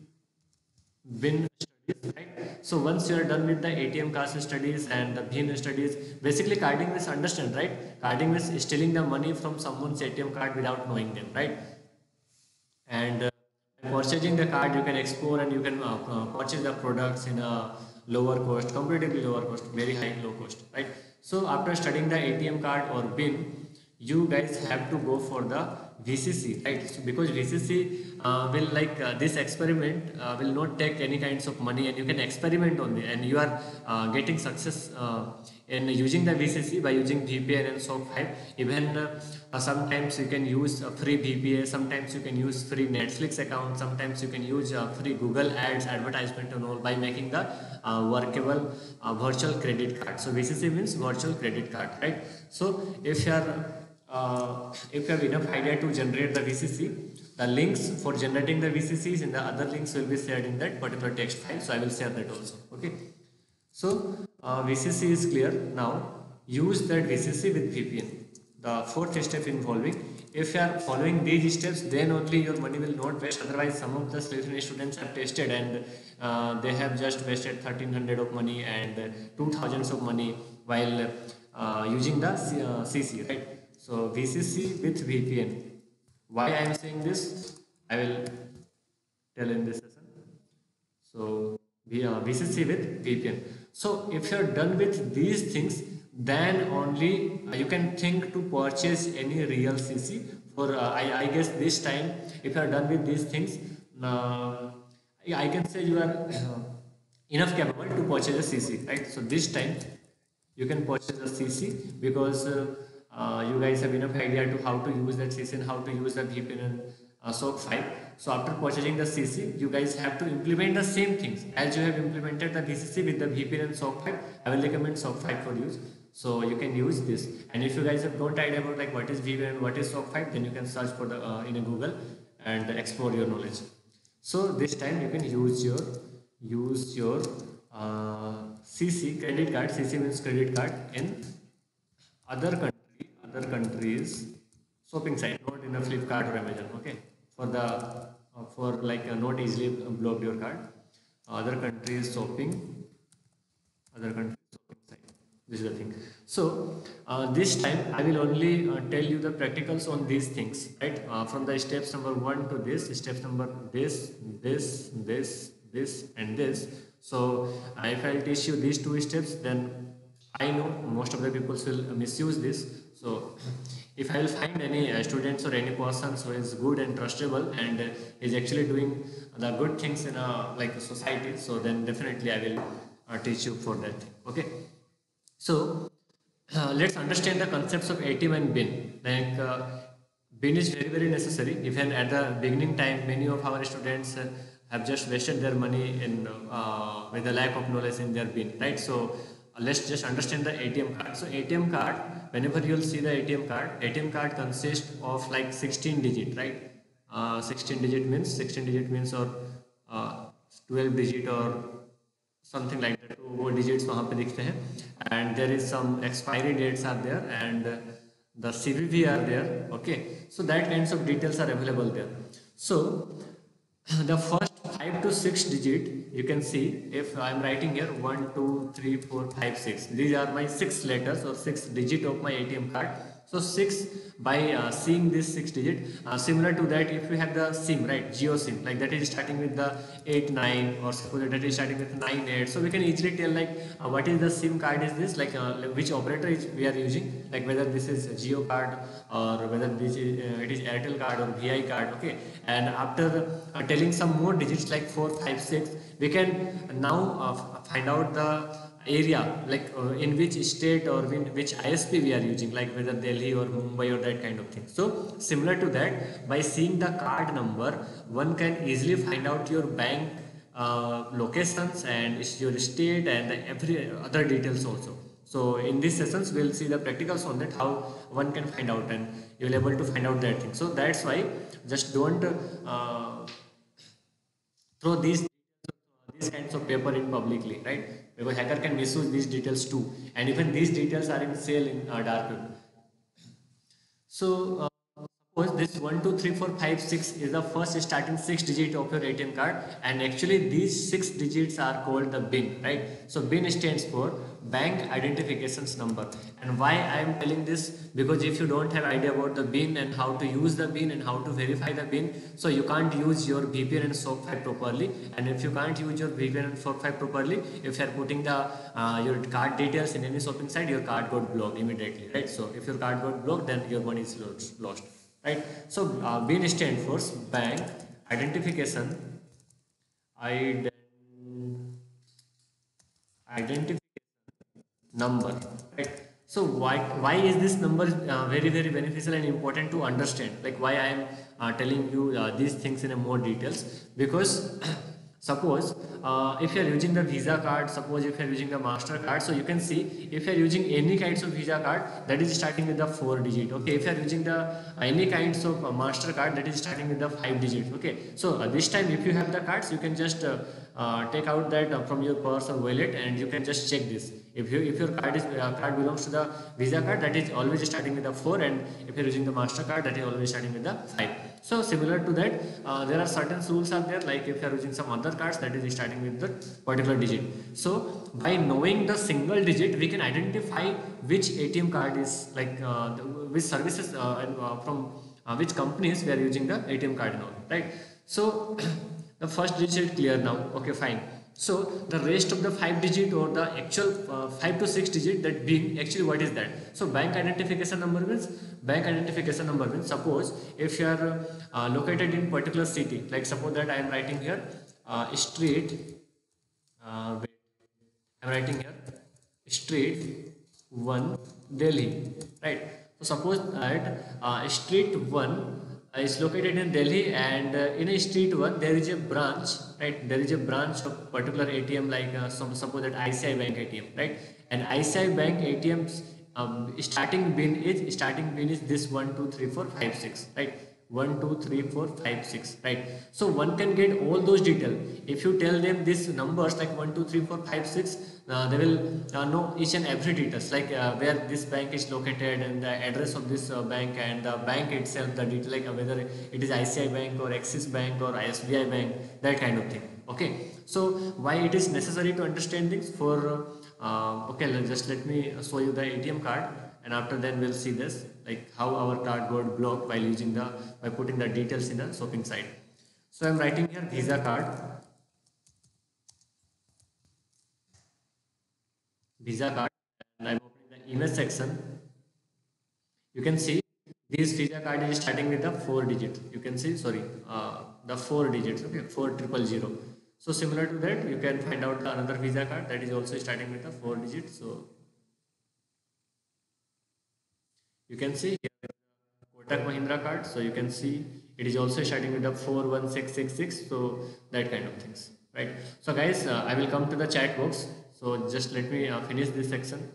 bin studies, right? So once you are done with the ATM card studies and the BIN studies, basically carding is understand, right? Carding is stealing the money from someone's ATM card without knowing them, right? And uh, purchasing the card, you can explore and you can uh, uh, purchase the products in a lower cost, comparatively lower cost, very high low cost, right? So after studying the ATM card or BIN, you guys have to go for the VCC, right? So because VCC uh, will like uh, this experiment uh, will not take any kinds of money and you can experiment on it and you are getting success in using the VCC by using VPN and SOC 5 even Uh, sometimes you can use uh, a free VPA sometimes you can use free Netflix account sometimes you can use uh, free Google ads advertisement and all by making the workable virtual credit card so VCC means virtual credit card right so if you are if you have enough idea to generate the VCC the links for generating the VCCs and the other links will be shared in that particular text file. So I will share that also. Okay. So uh, VCC is clear. Now use that VCC with VPN. The fourth step involving. If you are following these steps then only your money will not waste. Otherwise some of the students have tested and uh, they have just wasted 1300 of money and 2000 of money while uh, using the CC uh, right? So VCC with VPN why I am saying this, I will tell in this session. So VCC with VPN. So if you are done with these things, then only uh, you can think to purchase any real CC. For uh, I, I guess this time, if you are done with these things, uh, I can say you are uh, enough capable to purchase a CC, right? So this time you can purchase a CC because uh, uh, you guys have enough idea to how to use that CC and how to use the VPN and uh, SOC 5. So after purchasing the CC, you guys have to implement the same things as you have implemented the VCC with the VPN and SOC 5. I will recommend SOC 5 for use. So you can use this. And if you guys have don't idea about like what is VPN and what is SOC 5, then you can search for the uh, in a Google and explore your knowledge. So this time you can use your use your CC uh, credit card. CC means credit card in other countries other countries shopping site, not in a Flipkart or Amazon. Okay, for the uh, for like uh, not easily blow up your card. Other countries shopping, other site. This is the thing. So uh, this time I will only uh, tell you the practicals on these things, right? Uh, from the steps number one to this, steps number this, this, this, this, and this. So if I teach you these two steps, then I know most of the people will misuse this so if I will find any uh, students or any person who is good and trustable and is actually doing the good things in a like society, so then definitely I will uh, teach you for that. Okay. So uh, let's understand the concepts of ATM and bin. Like uh, bin is very very necessary. Even at the beginning time, many of our students uh, have just wasted their money in with a lack of knowledge in their bin, right? So let's just understand the ATM card. So ATM card, whenever you'll see the ATM card, ATM card consists of like 16 digit, right? Uh, 16 digit means 16 digit means or uh, 12 digit or something like that. वो digits वहाँ पे दिखते हैं and there is some expiry dates are there and the CVV are there. Okay, so that kinds of details are available there. So the first 5 to 6 digit you can see if I am writing here 1 2 3 4 5 6 these are my 6 letters or 6 digit of my ATM card so So 6 by uh, seeing this 6 digit, uh, similar to that if you have the SIM, right, geo SIM, like that is starting with the 8, 9 or suppose that is starting with 9, 8. So we can easily tell like uh, what is the SIM card is this, like uh, which operator is we are using, like whether this is geo card or whether this is, uh, it is Airtel card or VI card, okay. And after uh, telling some more digits like 4, 5, 6, we can now find out the area like uh, in which state or in which ISP we are using like whether Delhi or Mumbai or that kind of thing. So similar to that by seeing the card number one can easily find out your bank uh, locations and your state and every other details also. So in these sessions we'll see the practicals on that how one can find out and you will able to find out that thing. So that's why just don't uh, throw these these kinds of paper in publicly right? Because hacker can misuse these details too. And even these details are in sale in uh, dark web. So uh, suppose this 1 2 3 4 5 6 is the first starting six digit of your atm card. And actually these six digits are called the bin right? So bin stands for bank identifications number. And why I am telling this? Because if you don't have idea about the bin and how to use the bin and how to verify the bin so you can't use your VPN and SOAP 5 properly. And if you can't use your VPN and SOAP 5 properly if you are putting the uh, your card details in any shopping site your card got blocked immediately right? So if your card got blocked then your money is lost right? So uh, bin stands for bank identification I d identification number. Right? So why why is this number uh, very very beneficial and important to understand? Like why i am uh, telling you uh, these things in a more details? Because suppose uh, if you are using the visa card suppose if you are using the master card so you can see if you are using any kinds of visa card that is starting with the four digit okay? If you are using the uh, any kinds of uh, master card that is starting with the five digit okay? So this time if you have the cards you can just take out that from your purse or wallet and you can just check this. If you if your card is uh, card belongs to the visa card that is always starting with the 4 and if you're using the mastercard that is always starting with the 5 so similar to that uh, there are certain rules are there like if you are using some other cards that is starting with the particular digit. So by knowing the single digit we can identify which atm card is like uh, the, which services uh, uh, from uh, which companies we are using the atm card and all right? So the first digit clear now. Okay fine so the rest of the 5 digit or the actual uh, 5 to 6 digit that being actually what is that? So bank identification number means bank identification number means suppose if you are uh, located in particular city like suppose that I am writing here uh, street uh, I am writing here street 1 Delhi right. So suppose that uh, street 1 is located in Delhi and uh, in a street one there is a branch right? There is a branch of particular ATM like uh, some suppose that ICI Bank ATM right? And ICI Bank ATM's um, starting bin is starting bin is this 1 2 3 4 5 6 right 1 2 3 4 5 6 right? So one can get all those details if you tell them these numbers like 1 2 3 4 5 6 uh, they will uh, know each and every details like uh, where this bank is located and the address of this uh, bank and the bank itself the detail like whether it is ICI bank or Axis bank or SBI bank that kind of thing okay? So why it is necessary to understand things for uh, okay just let me show you the ATM card and after then we'll see this like how our card got blocked while using the by putting the details in the shopping site so i'm writing here visa card. Visa card. And i'm opening the image section. You can see this visa card is starting with the four digit you can see sorry uh, the four digits okay four triple zero. So similar to that you can find out another visa card that is also starting with the four digits. So you can see here Kotak Mahindra card so you can see it is also starting with the 41666 so that kind of things right? So guys uh, I will come to the chat box. So just let me uh, finish this section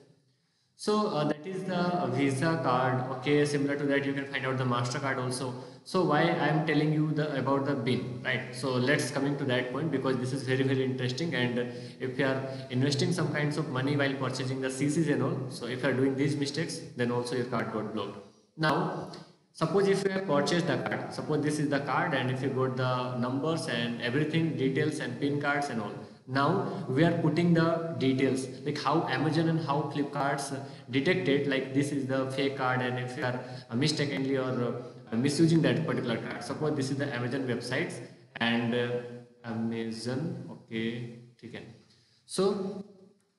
so uh, that is the visa card. Okay similar to that you can find out the mastercard also. So why i am telling you the about the bin right? So let's coming to that point because this is very very interesting. And if you are investing some kinds of money while purchasing the cc's and all so if you are doing these mistakes then also your card got blocked. Now suppose if you have purchased the card suppose this is the card and if you got the numbers and everything details and pin cards and all now we are putting the details like how amazon and how flipkarts detect it like this is the fake card and if you are uh, mistakenly or uh, misusing that particular card. Suppose this is the amazon websites and uh, amazon okay okay so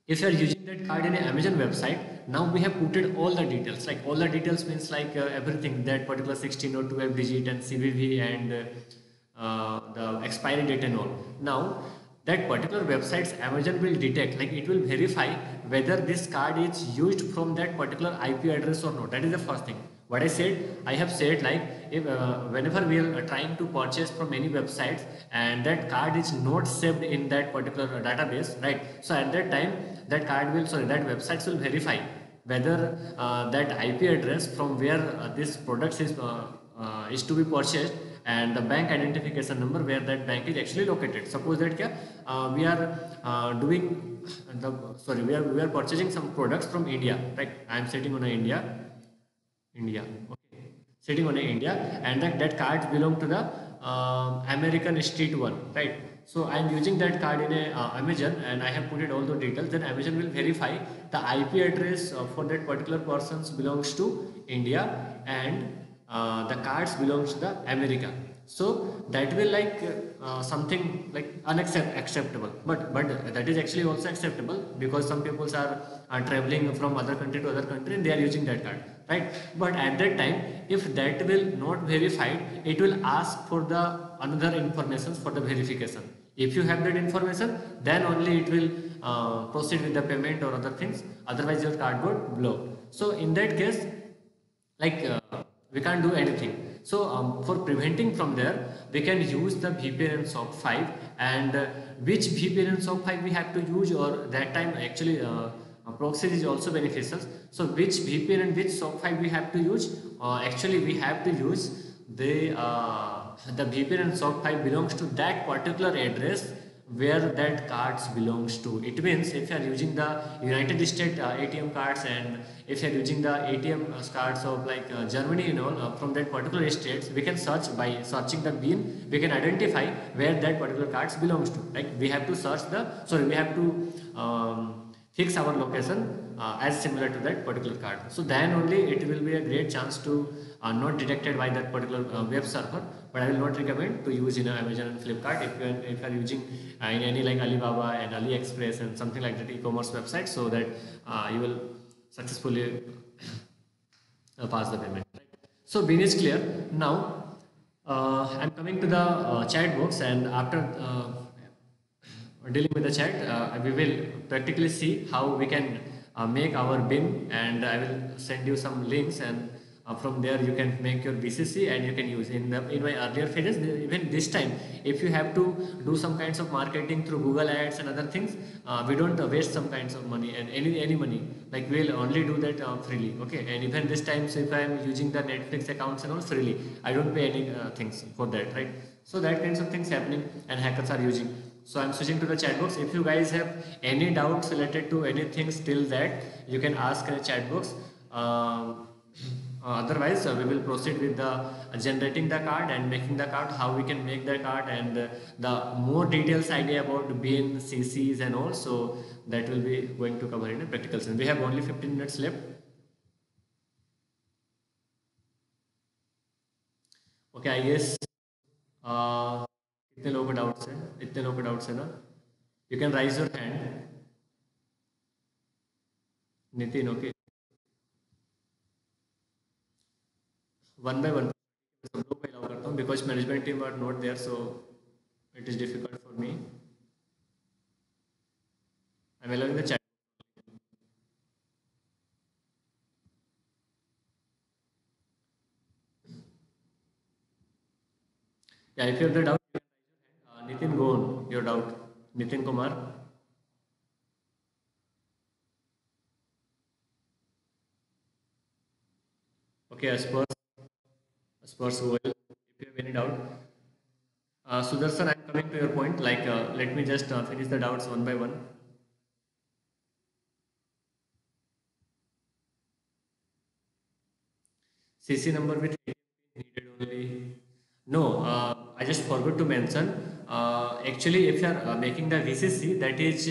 if you are using that card in an amazon website now we have put all the details. Like all the details means like uh, everything that particular 16 or 12 digit and cvv and uh, uh, the expiry date and all. Now that particular websites Amazon will detect like it will verify whether this card is used from that particular IP address or not that is the first thing. What I said I have said like if uh, whenever we are trying to purchase from any websites and that card is not saved in that particular database right? So at that time that card will sorry that websites will verify whether uh, that IP address from where uh, this product is uh, uh, is to be purchased and the bank identification number where that bank is actually located. Suppose that uh, we are uh, doing the sorry we are we are purchasing some products from india right? I am sitting on a india india okay. Sitting on a india and that that cards belong to the uh, american street one right? So i am using that card in a uh, amazon and i have put it all the details then amazon will verify the ip address uh, for that particular persons belongs to india and uh, the cards belongs to the America. So that will like uh, something like unacceptable. But but that is actually also acceptable because some people are, are traveling from other country to other country and they are using that card, right? But at that time, if that will not verified, it will ask for the another information for the verification. If you have that information, then only it will uh, proceed with the payment or other things. Otherwise, your card got blocked. So in that case, like uh, we can't do anything. So um, for preventing from there we can use the VPN and SOC 5 and uh, which VPN and SOC 5 we have to use or that time actually uh, proxy is also beneficial. So which VPN and which SOC 5 we have to use? Uh, actually we have to use the uh, the VPN and SOC 5 belongs to that particular address where that cards belongs to. It means if you are using the United States uh, ATM cards and if you are using the ATM uh, cards of like uh, Germany you know uh, from that particular states we can search by searching the bin we can identify where that particular cards belongs to like we have to search the sorry we have to um, fix our location uh, as similar to that particular card. So then only it will be a great chance to uh, not detected by that particular web server but I will not recommend to use in Amazon and Flipkart if you are, if you are using uh, in any like Alibaba and AliExpress and something like that e-commerce website so that uh, you will successfully uh, pass the payment. So bin is clear. Now uh, I'm coming to the uh, chat box and after dealing with the chat we will practically see how we can make our bin and I will send you some links and uh, from there you can make your BCC and you can use. In the, in my earlier phases even this time if you have to do some kinds of marketing through Google ads and other things uh, we don't uh, waste some kinds of money and any any money. Like we'll only do that uh, freely okay? And even this time so if I am using the Netflix accounts and all freely I don't pay any uh, things for that right? So that kinds of things happening and hackers are using. So I'm switching to the chat box. If you guys have any doubts related to anything still that you can ask in the chat box. Um, otherwise uh, we will proceed with the uh, generating the card and making the card how we can make the card and the more details idea about bin cc's and all so that will be going to cover in a practical sense we have only 15 minutes left okay i guess uh कितने लोगों को doubts है इतने लोगों को doubts है ना you can rise your hand Nitin okay one by one सब लोग allow करता हूँ because management team are not there so it is difficult for me I'm allowing the chat yeah if you have the doubt uh, Nitin go on your doubt Nitin Kumar okay as per Spurs OL. If you have any doubt. Uh, Sudarshan, I'm coming to your point. Like, uh, let me just uh, finish the doubts one by one. CC number with needed only. No, uh, I just forgot to mention. uh, actually if you are uh, making the VCC that is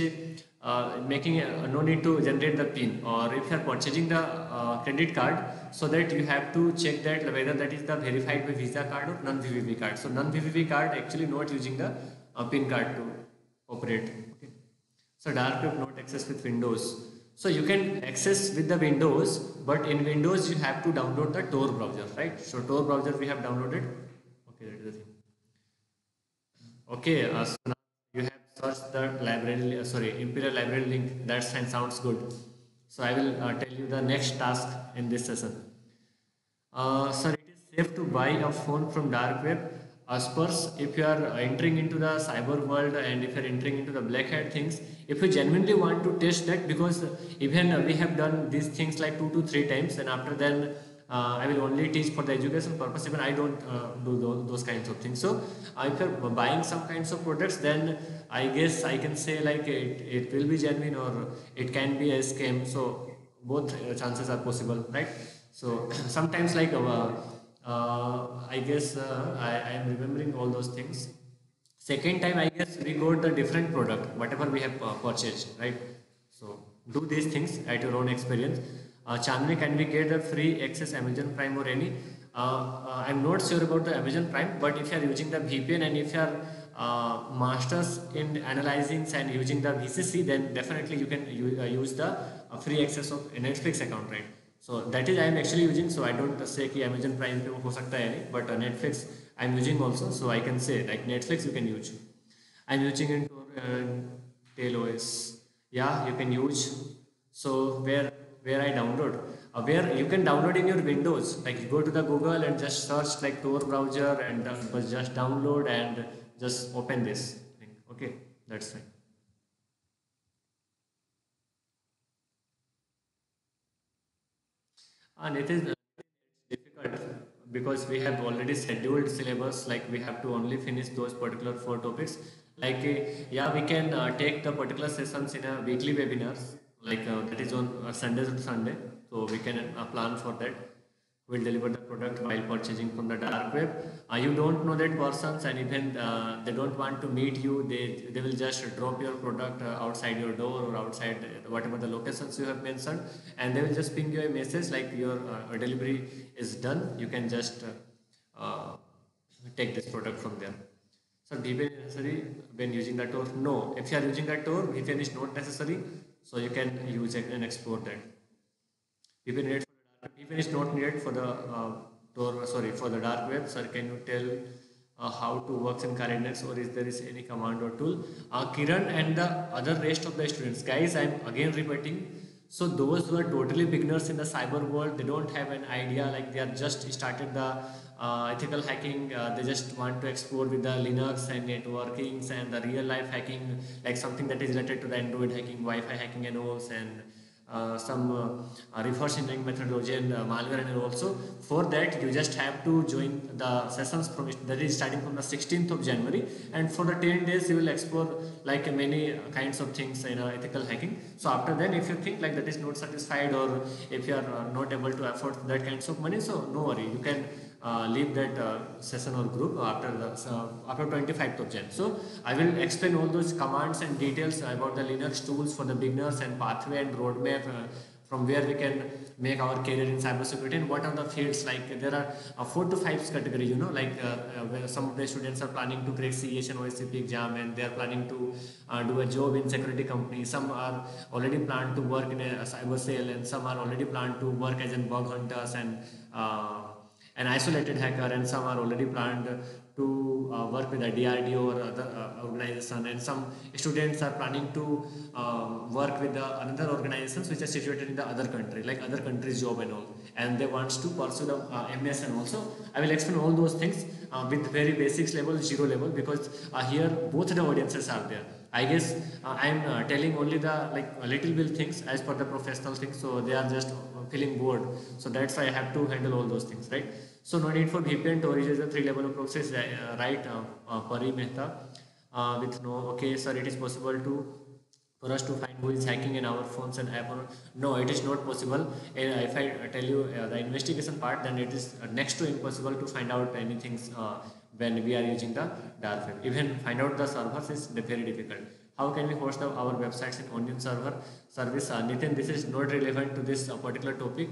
uh, making no need to generate the pin or if you are purchasing the uh, credit card so that you have to check that whether that is the verified by visa card or non-VVV card. So non-VVV card actually not using the uh, pin card to operate okay? So dark web not access with windows. So you can access with the windows but in windows you have to download the tor browser right? So tor browser we have downloaded. Okay that is the thing. Okay, uh, so searched the library, uh, sorry, Imperial Library link. That sounds good. So I will uh, tell you the next task in this session. Uh, sir, it is safe to buy a phone from dark web. Aspers, if you are entering into the cyber world and if you are entering into the black hat things, if you genuinely want to test that, because even we have done these things like two to three times, and after then I will only teach for the education purpose even I don't uh, do those, those, kinds of things. So uh, if you're buying some kinds of products then I guess I can say like it, it will be genuine or it can be a scam. So both uh, chances are possible right? So sometimes like uh, uh, I guess I, I am remembering all those things. Second time I guess we got the different product whatever we have purchased right? So do these things at your own experience uh, Chandni, can we get a free access Amazon Prime or any? Uh, uh, I'm not sure about the Amazon Prime, but if you are using the VPN and if you are uh, masters in analyzing and using the VCC, then definitely you can uh, use the uh, free access of Netflix account, right? So that is I am actually using. So I don't say कि Amazon Prime पे हो सकता है नहीं, but Netflix I am using also. So I can say like Netflix you can use. I am using in uh, TailOS. Yeah, you can use. So where where I download. Uh, where you can download in your Windows, like you go to the Google and just search like Tor browser and uh, just download and just open this thing. Okay, that's fine. And it is difficult because we have already scheduled syllabus like we have to only finish those particular four topics like uh, yeah we can uh, take the particular sessions in a weekly webinars like uh, that is on uh, Sunday to Sunday. So we can uh, plan for that. We'll deliver the product while purchasing from the dark web. Uh, you don't know that persons and even uh, they don't want to meet you. They, they will just drop your product uh, outside your door or outside whatever the locations you have mentioned and they will just ping you a message like your delivery is done. You can just take this product from there. So VPN necessary when using the Tor? No. If you are using the Tor, VPN is not necessary. So you can use it and export that. Needed for is not needed for the uh, Tor, sorry, for the dark web. Sir, can you tell uh, how to work in CurrentNet or is there is any command or tool? Uh, Kiran and the other rest of the students, guys, I'm again repeating. So those who are totally beginners in the cyber world, they don't have an idea, like they are just started the uh, ethical hacking uh, they just want to explore with the linux and networkings and the real life hacking like something that is related to the android hacking wi-fi hacking and all and uh, some uh, reverse engineering methodology and uh, malware and also. For that you just have to join the sessions from that is starting from the 16th of January and for the 10 days you will explore like many kinds of things in ethical hacking. So after then if you think like that is not satisfied or if you are not able to afford that kinds of money so no worry you can uh, leave that uh, session or group after the after 25th of Jan. So I will explain all those commands and details about the Linux tools for the beginners and pathway and roadmap uh, from where we can make our career in cybersecurity and what are the fields like there are uh, four to five category you know like uh, uh, where some of the students are planning to crack CES and OSCP exam and they are planning to uh, do a job in security company some are already planned to work in a, cyber cell and some are already planned to work as a bug hunters and uh, an isolated hacker and some are already planned to uh, work with a DRDO or other uh, organization. And some students are planning to uh, work with the another organizations which are situated in the other country like other countries job and all. And they wants to pursue the uh, MS and also I will explain all those things uh, with very basics level zero level because uh, here both the audiences are there I guess I am telling only the like little bit things as per the professional things so they are just feeling bored so that's why I have to handle all those things right so no need for VPN to origin the three level of process, uh, right? Uh, uh, Pari Mehta uh, with no, okay, sir, it is possible to for us to find who is hacking in our phones and app. No, it is not possible. Uh, if I tell you uh, the investigation part, then it is uh, next to impossible to find out anything when we are using the dark web. Even find out the servers is very difficult. How can we host our websites in Onion server service? Uh, Nitin, this is not relevant to this uh, particular topic.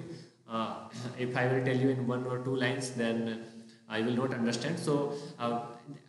Uh, if I will tell you in one or two lines, then I will not understand. So uh,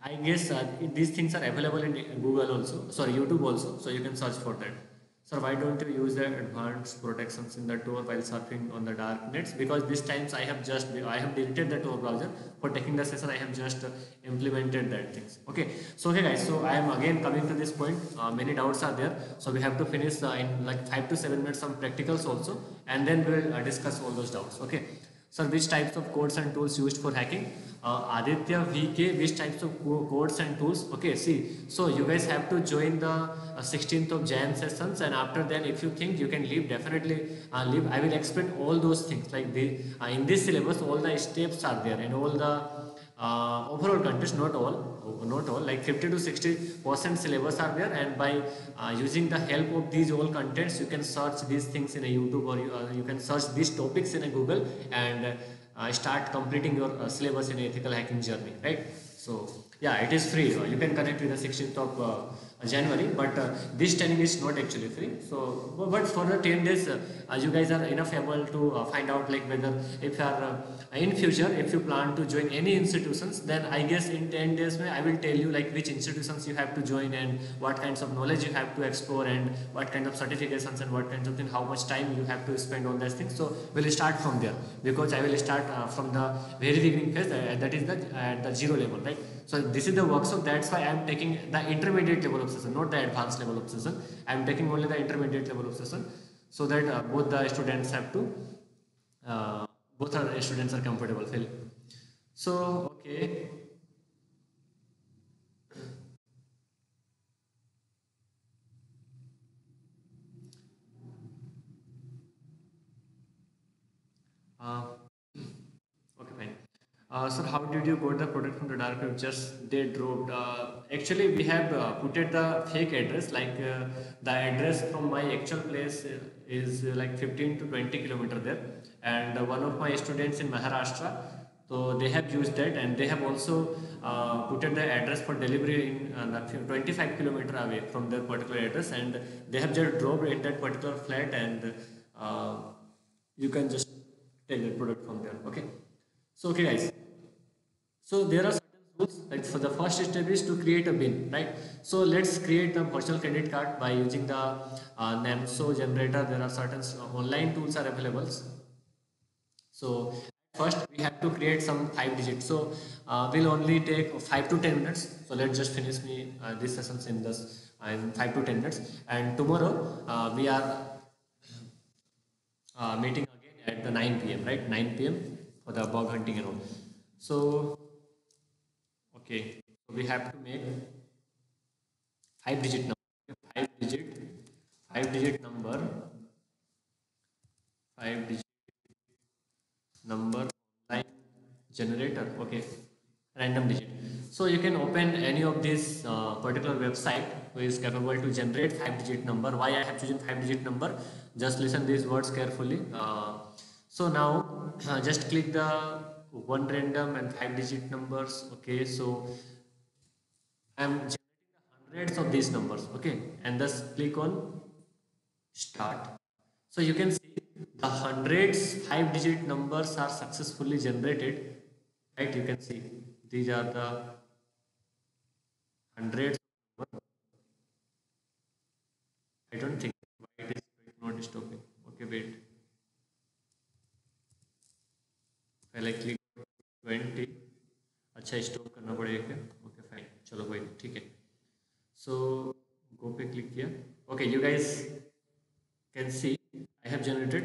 I guess uh, these things are available in Google also, sorry, YouTube also. So you can search for that. So why don't you use the advanced protections in the Tor while surfing on the dark nets? Because this times I have just I have deleted the Tor browser for taking the session. I have just uh, implemented that things. Okay. So hey guys. So I am again coming to this point. Uh, many doubts are there. So we have to finish uh, in like five to seven minutes some practicals also, and then we will uh, discuss all those doubts. Okay. So which types of codes and tools used for hacking? uh, Aditya VK, which types of codes and tools? Okay, see, so you guys have to join the uh, 16th of Jan sessions, and after that, if you think you can leave, definitely uh, leave. I will explain all those things. Like the uh, in this syllabus, all the steps are there, and all the uh, overall contents, not all, not all, like 50 to 60 percent syllabus are there, and by uh, using the help of these all contents, you can search these things in a YouTube or you, uh, you can search these topics in a Google and uh, start completing your uh, syllabus in ethical hacking journey right? So yeah it is free. You can connect with the 16th of uh, January but uh, this training is not actually free. So but for the 10 days uh, you guys are enough able to uh, find out like whether if you are uh, in future if you plan to join any institutions then I guess in 10 days I will tell you like which institutions you have to join and what kinds of knowledge you have to explore and what kind of certifications and what kinds of things how much time you have to spend on those things. So we'll start from there. Because I will start uh, from the very beginning phase uh, that is the at the zero level right? So this is the workshop that's why I'm taking the intermediate level of session not the advanced level of session. I'm taking only the intermediate level of session so that uh, both the students have to uh, both our uh, students are comfortable feel so okay uh, okay fine uh, sir how did you got the product from the dark web? Just they dropped uh, actually we have uh, put it the fake address like uh, the address from my actual place is uh, like 15 to 20 kilometer there. And one of my students in Maharashtra so they have used that and they have also put the address for delivery in uh, 25 kilometer away from their particular address. And they have just dropped in that particular flat and you can just take the product from there okay so okay guys. So there are certain rules like for the first step is to create a bin right? So let's create a virtual credit card by using the uh, NAMSO generator. There are certain online tools are available. So first we have to create some five digits. So uh, we'll only take five to ten minutes. So let's just finish me uh, this session in this uh, in five to ten minutes. And tomorrow uh, we are uh, meeting again at the 9 p.m right? 9 p.m for the bug hunting and all so okay. We have to make five digit number. Five digit five digit number. Five digit number line generator. Okay. Random digit. So you can open any of this uh, particular website who is capable to generate five digit number. Why i have chosen five digit number? Just listen these words carefully. Uh, so now uh, just click the one random and five digit numbers okay? So i'm generating hundreds of these numbers okay? And just click on start. So you can see the hundreds five digit numbers are successfully generated right? You can see these are the hundreds I don't think why it is not stopping okay wait पहले click twenty अच्छा store करना पड़ेगा क्या? Okay fine चलो, कोई नहीं, ठीक है। सो गो पे क्लिक किया। Okay you guys can see I have generated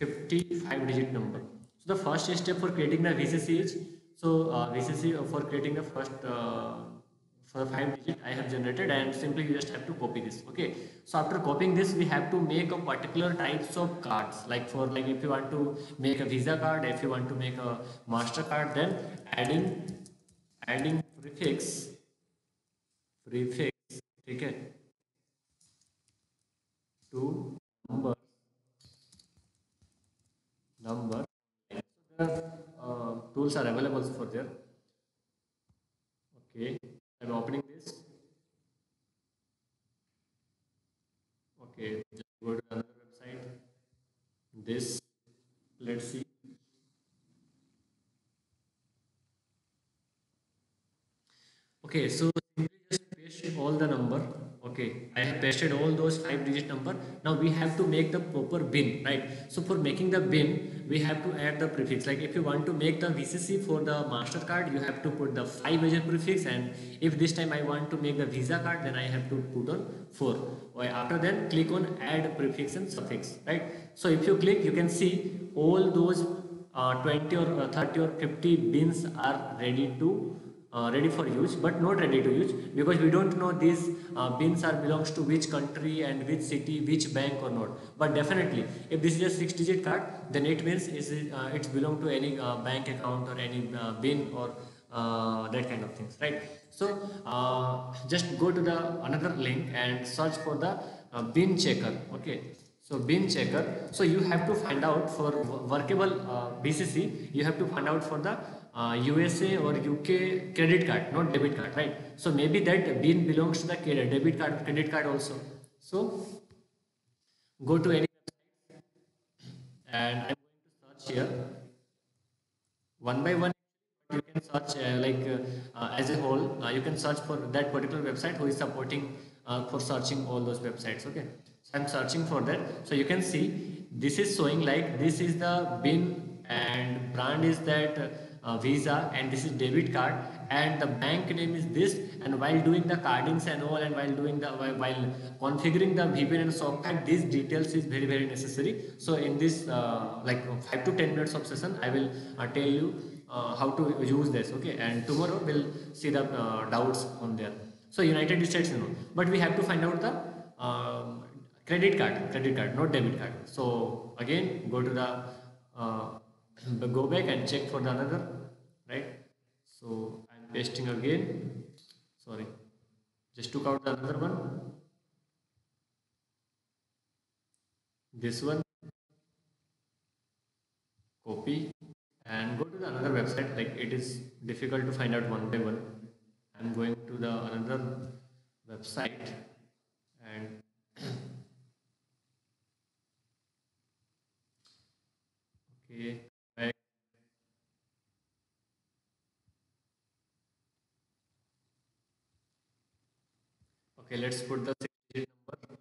55 digit number so the first step for creating the V C C is so V C C for creating the first for the five digit I have generated and simply you just have to copy this. Okay. So after copying this, we have to make a particular types of cards. Like for like if you want to make a Visa card, if you want to make a Master card, then adding adding prefix prefix okay to number number. So uh, tools are available for there. Opening this okay just go to another website. This let's see okay so simply just paste all the number okay i all those five digit number now we have to make the proper bin right? So for making the bin we have to add the prefix. Like if you want to make the vcc for the mastercard you have to put the five digit prefix and if this time i want to make the visa card then i have to put on four. Okay, after that click on add prefix and suffix right? So if you click you can see all those uh, 20 or uh, 30 or 50 bins are ready to uh, ready for use but not ready to use because we don't know these uh, bins are belongs to which country and which city which bank or not. But definitely if this is a six digit card then it means is it, uh, it's belong to any uh, bank account or any uh, bin or uh, that kind of things right? So just go to the another link and search for the bin checker okay? So bin checker so you have to find out for workable bcc you have to find out for the uh, USA or UK credit card, not debit card, right? So maybe that bin belongs to the debit card, credit card also. So go to any website and I'm going to search here. One by one, you can search uh, like uh, uh as a whole, uh, you can search for that particular website who is supporting uh, for searching all those websites, okay? So I'm searching for that. So you can see this is showing like this is the bin and brand is that uh, visa and this is debit card and the bank name is this and while doing the cardings and all and while doing the while configuring the VPN and software these details is very very necessary. So in this uh, like 5 to 10 minutes of session I will uh, tell you uh, how to use this okay? And tomorrow we'll see the uh, doubts on there. So United States you know. But we have to find out the um, credit card credit card not debit card. So again go to the uh, go back and check for the another right? So I'm pasting again. Sorry. Just took out the another one. This one. Copy. And go to the another website. Like it is difficult to find out one by one. I'm going to the another website and okay okay let's put the six digit number.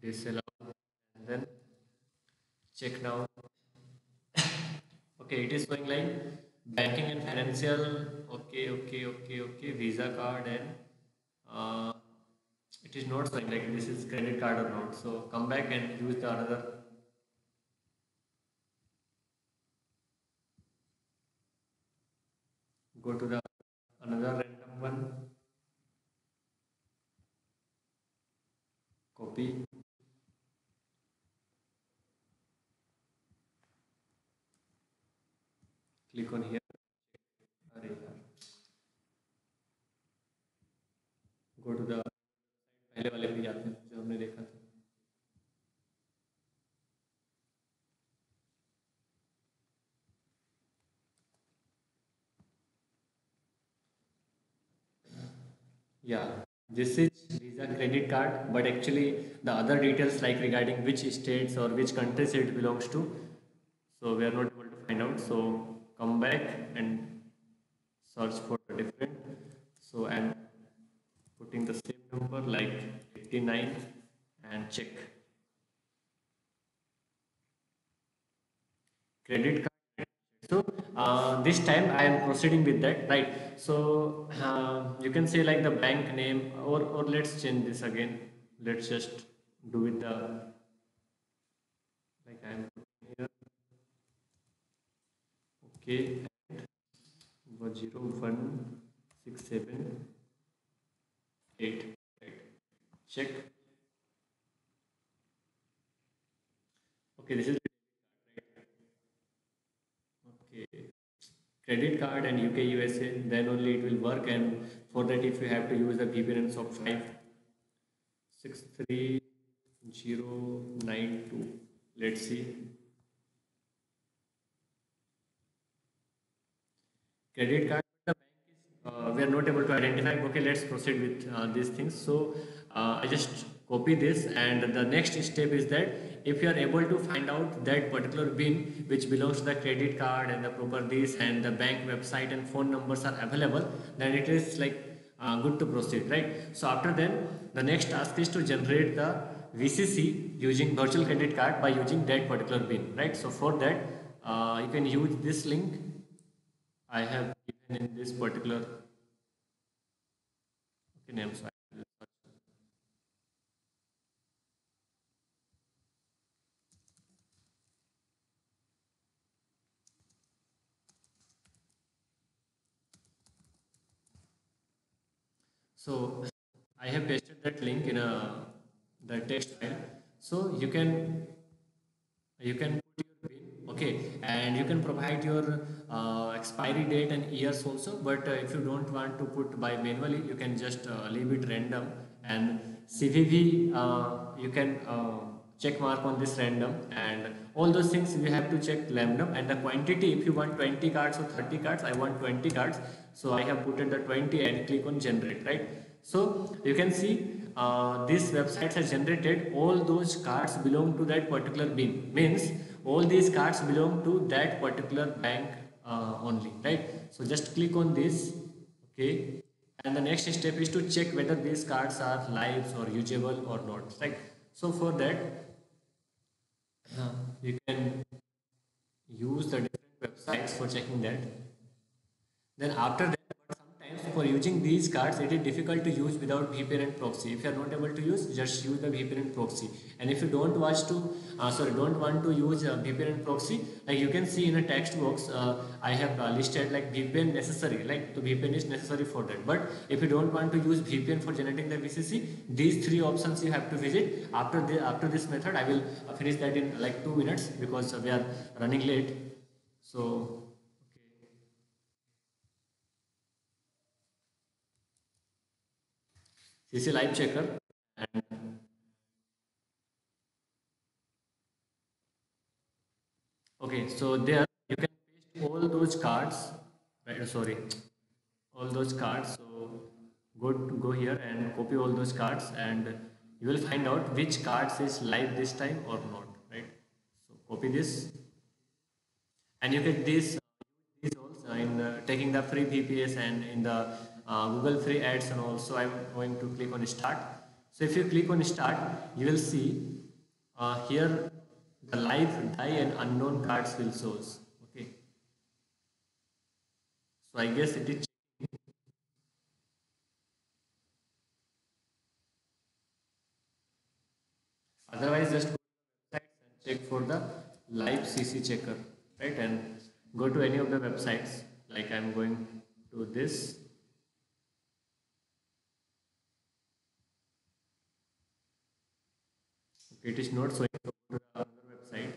Disallow and then check now. Okay it is going like banking and financial. Okay okay okay okay. Visa card and uh, it is not showing like this is credit card or not. So come back and use the another. Go to the another random one copy click on here array go to the पहले वाले भी जाते हैं जो हमने देखा था yeah this is visa credit card but actually the other details like regarding which states or which countries it belongs to so we are not able to find out. So come back and search for different. So i'm putting the same number like 89 and check. Credit card so uh, this time I am proceeding with that right? So uh, you can say like the bank name or, or let's change this again. Let's just do with the like I am here. Okay and zero one six seven eight. Check. Okay this is credit card and UK USA then only it will work. And for that if you have to use the VPN of 5 63092 let's see. Credit card uh, we are not able to identify. Okay let's proceed with uh, these things. So uh, I just copy this. And the next step is that if you are able to find out that particular bin which belongs to the credit card and the proper this and the bank website and phone numbers are available then it is like uh, good to proceed right? So after then the next task is to generate the VCC using virtual credit card by using that particular bin right? So for that uh, you can use this link I have given in this particular okay name so So I have pasted that link in a the text file. So you can you can put your pin, okay, and you can provide your uh, expiry date and years also. But uh, if you don't want to put by manually, you can just uh, leave it random and CVV uh, you can uh, check mark on this random and all those things we have to check random and the quantity if you want 20 cards or 30 cards I want 20 cards so I have put in the 20 and click on generate right? So you can see uh, this website has generated all those cards belong to that particular bin means all these cards belong to that particular bank uh, only right? So just click on this okay? And the next step is to check whether these cards are live or usable or not right? So for that uh, you can use the different websites for checking that. Then after that for using these cards it is difficult to use without VPN proxy. If you are not able to use just use the VPN proxy. And if you don't want to uh, sorry don't want to use uh, VPN and proxy like you can see in a text box uh, I have uh, listed like VPN necessary like the VPN is necessary for that. But if you don't want to use VPN for generating the VCC these three options you have to visit. After the after this method I will uh, finish that in like two minutes because we are running late. So CC live checker and okay so there you can paste all those cards right sorry all those cards. So go go here and copy all those cards and you will find out which cards is live this time or not right? So copy this and you get this, uh, also in uh, taking the free VPS and in the uh, Google free ads and also I'm going to click on start. So if you click on start, you will see uh, here the live die and unknown cards will show. Okay. So I guess it is Otherwise, just go to the website and check for the live CC checker, right? And go to any of the websites. Like I'm going to this it is not showing to the other website.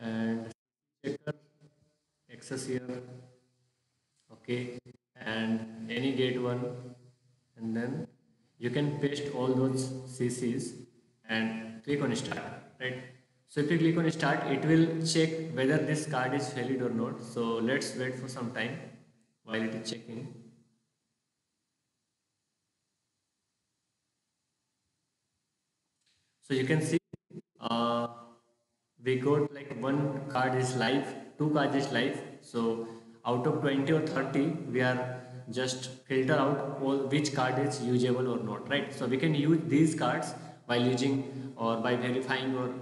And checker access here okay and any gate one and then you can paste all those CCs and click on start right? So if you click on start it will check whether this card is valid or not. So let's wait for some time while it is checking So you can see uh, we got like one card is live, two cards is live. So out of 20 or 30, we are just filter out all which card is usable or not, right? So we can use these cards while using or by verifying your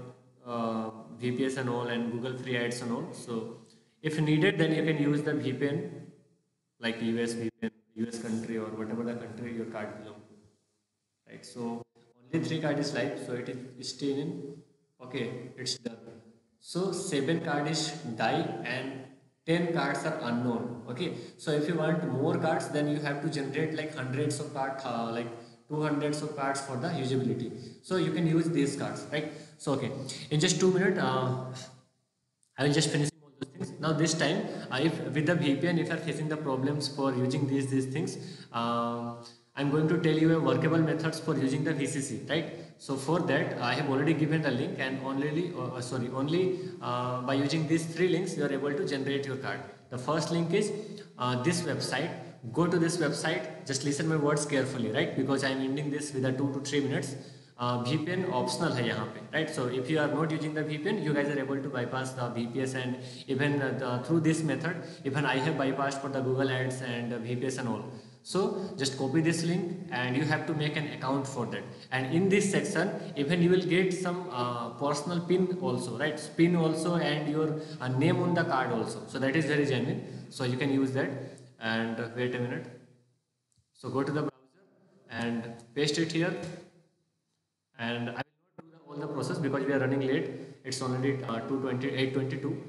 uh, VPS and all and Google free ads and all. So if needed, then you can use the VPN like US VPN, US country or whatever the country your card belongs to, right? So only three card is live so it is still in. Okay it's done. So seven card is die and 10 cards are unknown. Okay so if you want more cards then you have to generate like hundreds of cards uh, like 200s of cards for the usability. So you can use these cards right? So okay in just two minutes uh, i will just finish all those things. Now this time uh, if with the vpn if you are facing the problems for using these these things uh, I'm going to tell you a workable methods for using the VCC, right? So for that, I have already given the link and only, uh, sorry, only uh, by using these three links, you are able to generate your card. The first link is uh, this website. Go to this website. Just listen my words carefully, right? Because I am ending this with a two to three minutes. Uh, VPN optional है यहाँ पे right so if you are not using the VPN you guys are able to bypass the VPS and even uh, the, through this method even I have bypassed for the Google Ads and uh, VPS and all so just copy this link and you have to make an account for that. And in this section even you will get some uh, personal pin also right? Pin also and your uh, name on the card also. So that is very genuine. So you can use that. And uh, wait a minute. So go to the browser and paste it here. And I will not do the, all the process because we are running late. It's already uh, 220, 822.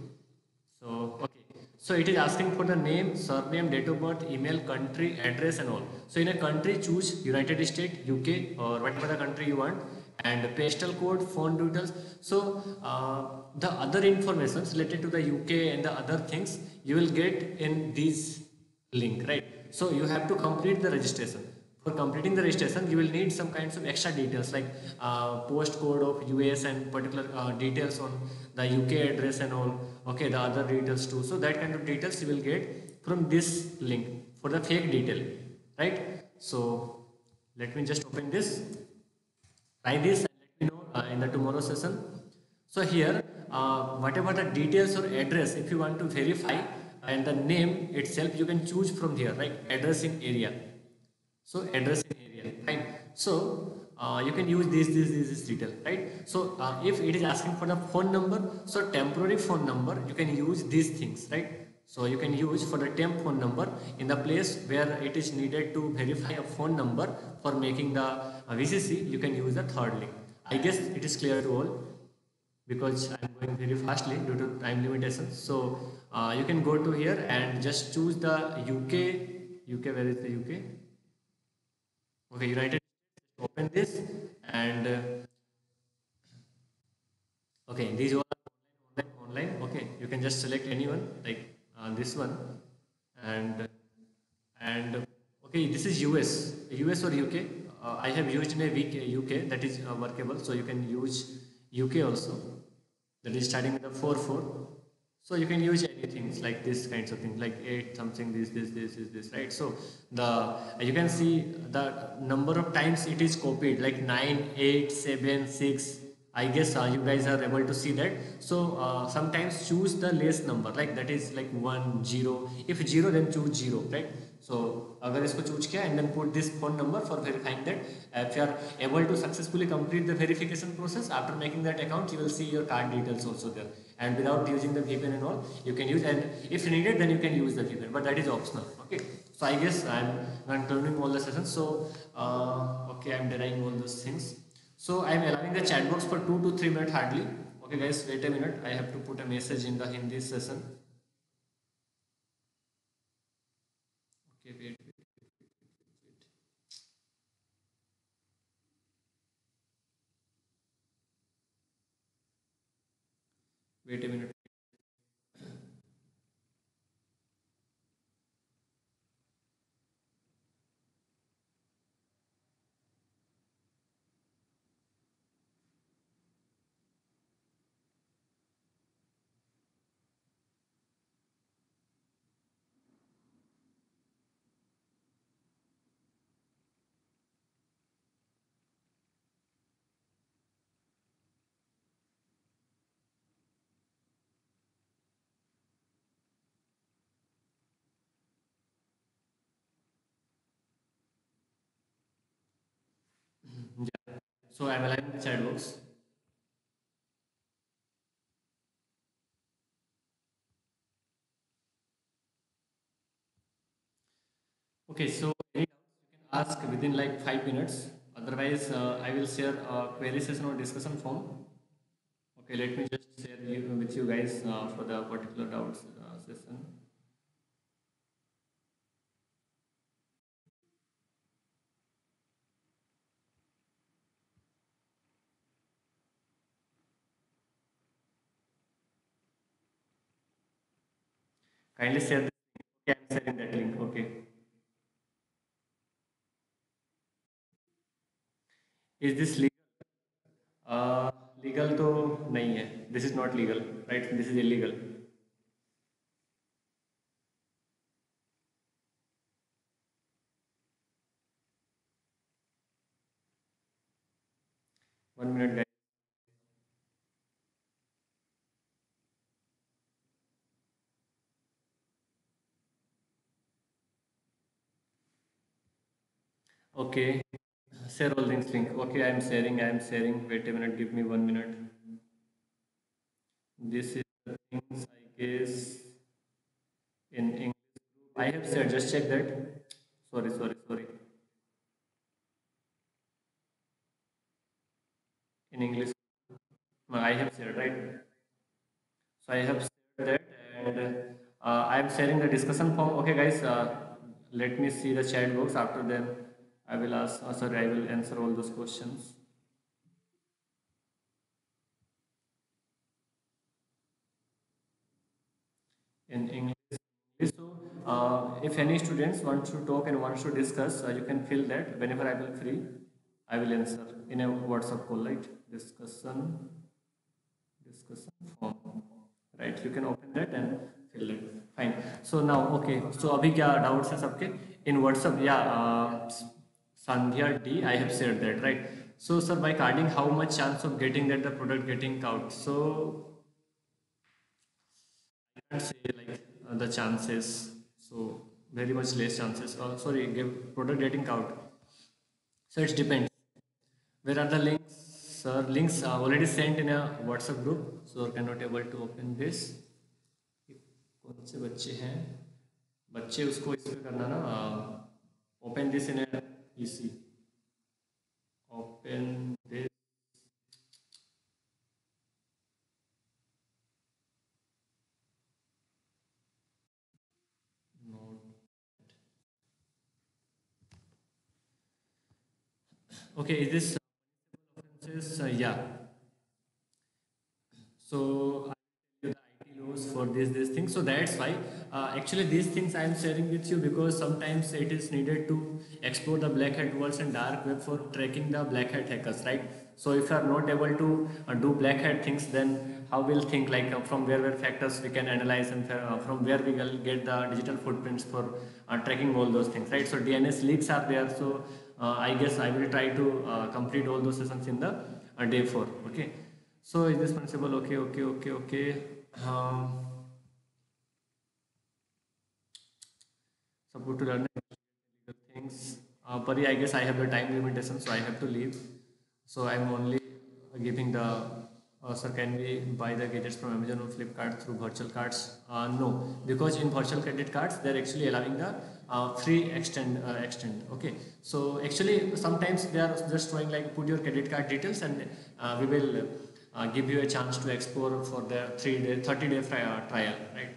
So, okay. So it is asking for the name, surname, date of birth, email, country, address and all. So in a country choose United States, UK or whatever country you want and postal code, phone details. So uh, the other information related to the UK and the other things you will get in this link, right? So you have to complete the registration for completing the registration you will need some kinds of extra details like uh, postcode of US and particular uh, details on the UK address and all okay the other details too. So that kind of details you will get from this link for the fake detail right? So let me just open this. Try this and let me know uh, in the tomorrow session. So here uh, whatever the details or address if you want to verify and the name itself you can choose from here right? Addressing area so addressing area, right? So uh, you can use this, this, this, this detail, right? So uh, if it is asking for the phone number, so temporary phone number, you can use these things, right? So you can use for the temp phone number in the place where it is needed to verify a phone number for making the uh, VCC, you can use the third link. I guess it is clear to all because I'm going very fastly due to time limitations. So uh, you can go to here and just choose the UK, UK, where is the UK? Okay united open this and uh, okay these are online, online online. Okay you can just select anyone like uh, this one. And and okay this is us us or uk uh, i have used in a week uk that is uh, workable. So you can use uk also. That is starting with a 4 4 so you can use anything like this kinds of things like 8 something this this this is this right? So the you can see the number of times it is copied like 9 8 7 6 I guess uh, you guys are able to see that. So uh, sometimes choose the less number like that is like 1 0 if 0 then choose 0 right? So अगर इसको choose किया and then put this phone number for verifying that if you are able to successfully complete the verification process after making that account you will see your card details also there and without using the VPN and all you can use and if needed then you can use the VPN but that is optional okay so I guess I'm concluding all the sessions so uh, okay I'm denying all those things so I'm allowing the chat box for 2 to 3 minutes hardly okay guys wait a minute I have to put a message in the Hindi session Wait a minute yeah so I'm allowing the chat box Okay, so any doubts you can ask within like five minutes. Otherwise, uh, I will share a query session or discussion form. Okay, let me just share with you guys uh, for the particular doubts uh, session. Kindly share this link. Okay, I'm sharing that link. Okay. Is this legal? Uh, legal to nahi hai This is not legal, right? This is illegal. One minute, guys. Okay. Share all things. Link okay i am sharing i am sharing. Wait a minute give me one minute. This is the things i guess in english i have shared just check that. Sorry sorry sorry. In english i have shared right? So i have shared that and uh, i am sharing the discussion form. Okay guys uh, let me see the chat box after then I will ask, oh, sorry, I will answer all those questions. In English, so uh, if any students want to talk and want to discuss, uh, you can fill that whenever I will free, I will answer in a WhatsApp call, right? Discussion, discussion form, right? You can open that and fill it. Fine. So now, okay. So, abhi kya doubts hai sabke? In WhatsApp, yeah. Uh, Sandhya D, I have said that, right? So, sir, by carding, how much chance of getting that the product getting out? So, I can't say like uh, the chances. So, very much less chances. Oh, sorry, give product getting out. So, it depends. Where are the links? Sir, links are already sent in a WhatsApp group. So, cannot able to open this. कौन से बच्चे हैं बच्चे उसको इस पर करना ना open this in easy open this. Node okay is this uh, yeah. So for this this thing. So that's why uh, actually these things i am sharing with you because sometimes it is needed to explore the black hat worlds and dark web for tracking the black hat hackers right? So if you are not able to uh, do black hat things then how we'll think like uh, from where where factors we can analyze and uh, from where we will get the digital footprints for uh, tracking all those things right? So dns leaks are there. So uh, i guess i will try to complete all those sessions in the day 4 okay? So is this possible? Okay okay okay okay um, support to learn things. Uh, Pari, I guess I have the time limitation, so I have to leave. So I'm only giving the uh, sir can we buy the gadgets from Amazon or Flipkart through virtual cards? Uh, no, because in virtual credit cards they're actually allowing the uh, free extend uh, extend. Okay, so actually sometimes they are just showing like put your credit card details and uh, we will uh, give you a chance to explore for the three day 30 day trial, right?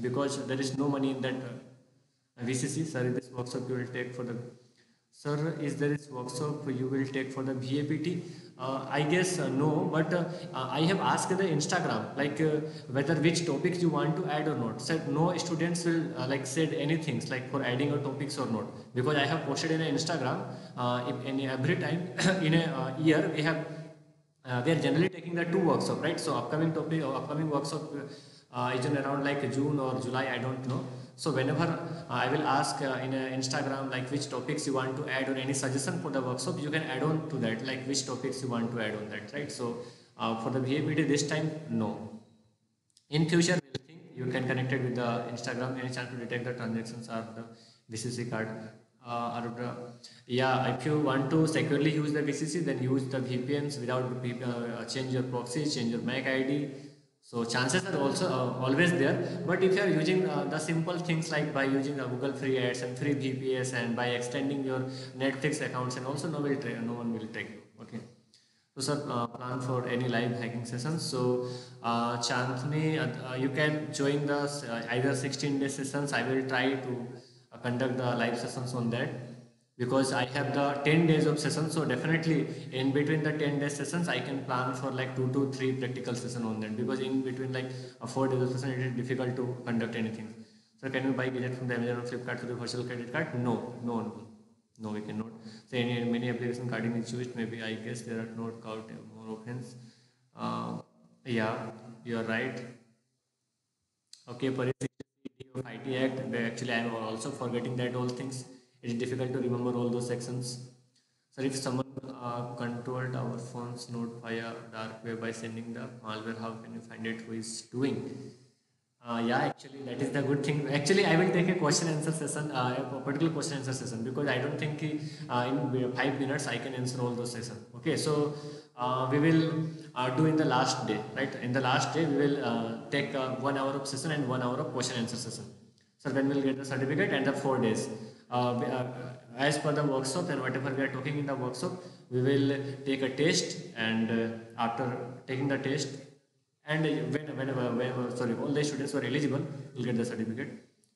Because there is no money in that VCC, sir, this workshop you will take for the Sir, is there is workshop you will take for the VAPT? Uh, I guess uh, no, but uh, I have asked the Instagram like uh, whether which topics you want to add or not. Said no students will uh, like said anything like for adding a topics or not because I have posted in Instagram. Uh, in every time in a year we have we are generally taking the two workshop right. So upcoming topic or upcoming workshop is in around like June or July. I don't know. So whenever uh, I will ask uh, in Instagram like which topics you want to add or any suggestion for the workshop, you can add on to that like which topics you want to add on that, right? So uh, for the VAPT this time, no. In future, we'll think you can connect it with the Instagram any chance to detect the transactions or the VCC card. Uh, or, uh, yeah, if you want to securely use the VCC, then use the VPNs without uh, change your proxy, change your MAC ID, so chances are also uh, always there. But if you are using uh, the simple things like by using uh, Google Free Ads and free VPS and by extending your Netflix accounts and also no, will no one will take you. Okay. So sir, uh, plan for any live hacking sessions. So uh, Chandni, uh, you can join the either 16 day sessions. I will try to conduct the live sessions on that because I have the 10 days of session so definitely in between the 10 days sessions I can plan for like 2 to 3 practical session on that because in between like a 4 days of session it is difficult to conduct anything. So can we buy gadget from the Amazon or Flipkart to the virtual credit card? No, no, no, no we cannot. So any, many application carding is used maybe I guess there are not count more offense. Uh, yeah, you are right. Okay, IT Act, actually I am also forgetting that all things it is difficult to remember all those sections. So if someone uh, controlled our phone's node via dark web by sending the malware. How can you find it? Who is doing? Uh, yeah, actually, that is the good thing. Actually, I will take a question answer session, uh, a particular question answer session, because I don't think uh, in five minutes I can answer all those sessions. Okay, so uh, we will uh, do in the last day, right? In the last day, we will uh, take uh, one hour of session and one hour of question answer session. So then we'll get the certificate and the four days. Uh, uh, as per the workshop and whatever we are talking in the workshop, we will take a test and after taking the test and when, whenever, whenever, sorry, all the students who are eligible will get the certificate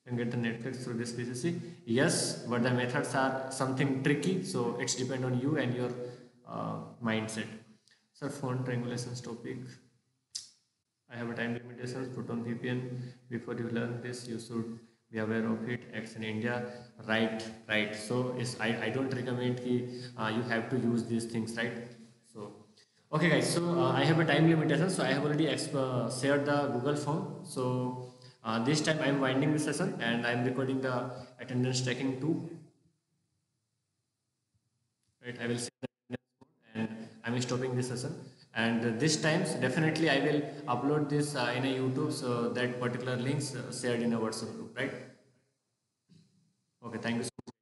and get the Netflix through this PCC. Yes, but the methods are something tricky, so it's depend on you and your mindset. Sir, phone triangulations topic. I have a time limitation. on VPN. Before you learn this, you should be aware of it. X in India. Right, right. So is I, I don't recommend ki, uh, you have to use these things, right? So okay, guys. So uh, I have a time limitation. So I have already uh, shared the Google form. So uh, this time I am winding the session and I am recording the attendance tracking too. Right. I will the and I'm stopping this session. And uh, this times definitely I will upload this uh, in a YouTube so that particular links uh, shared in a WhatsApp group, right? Okay, thank you. so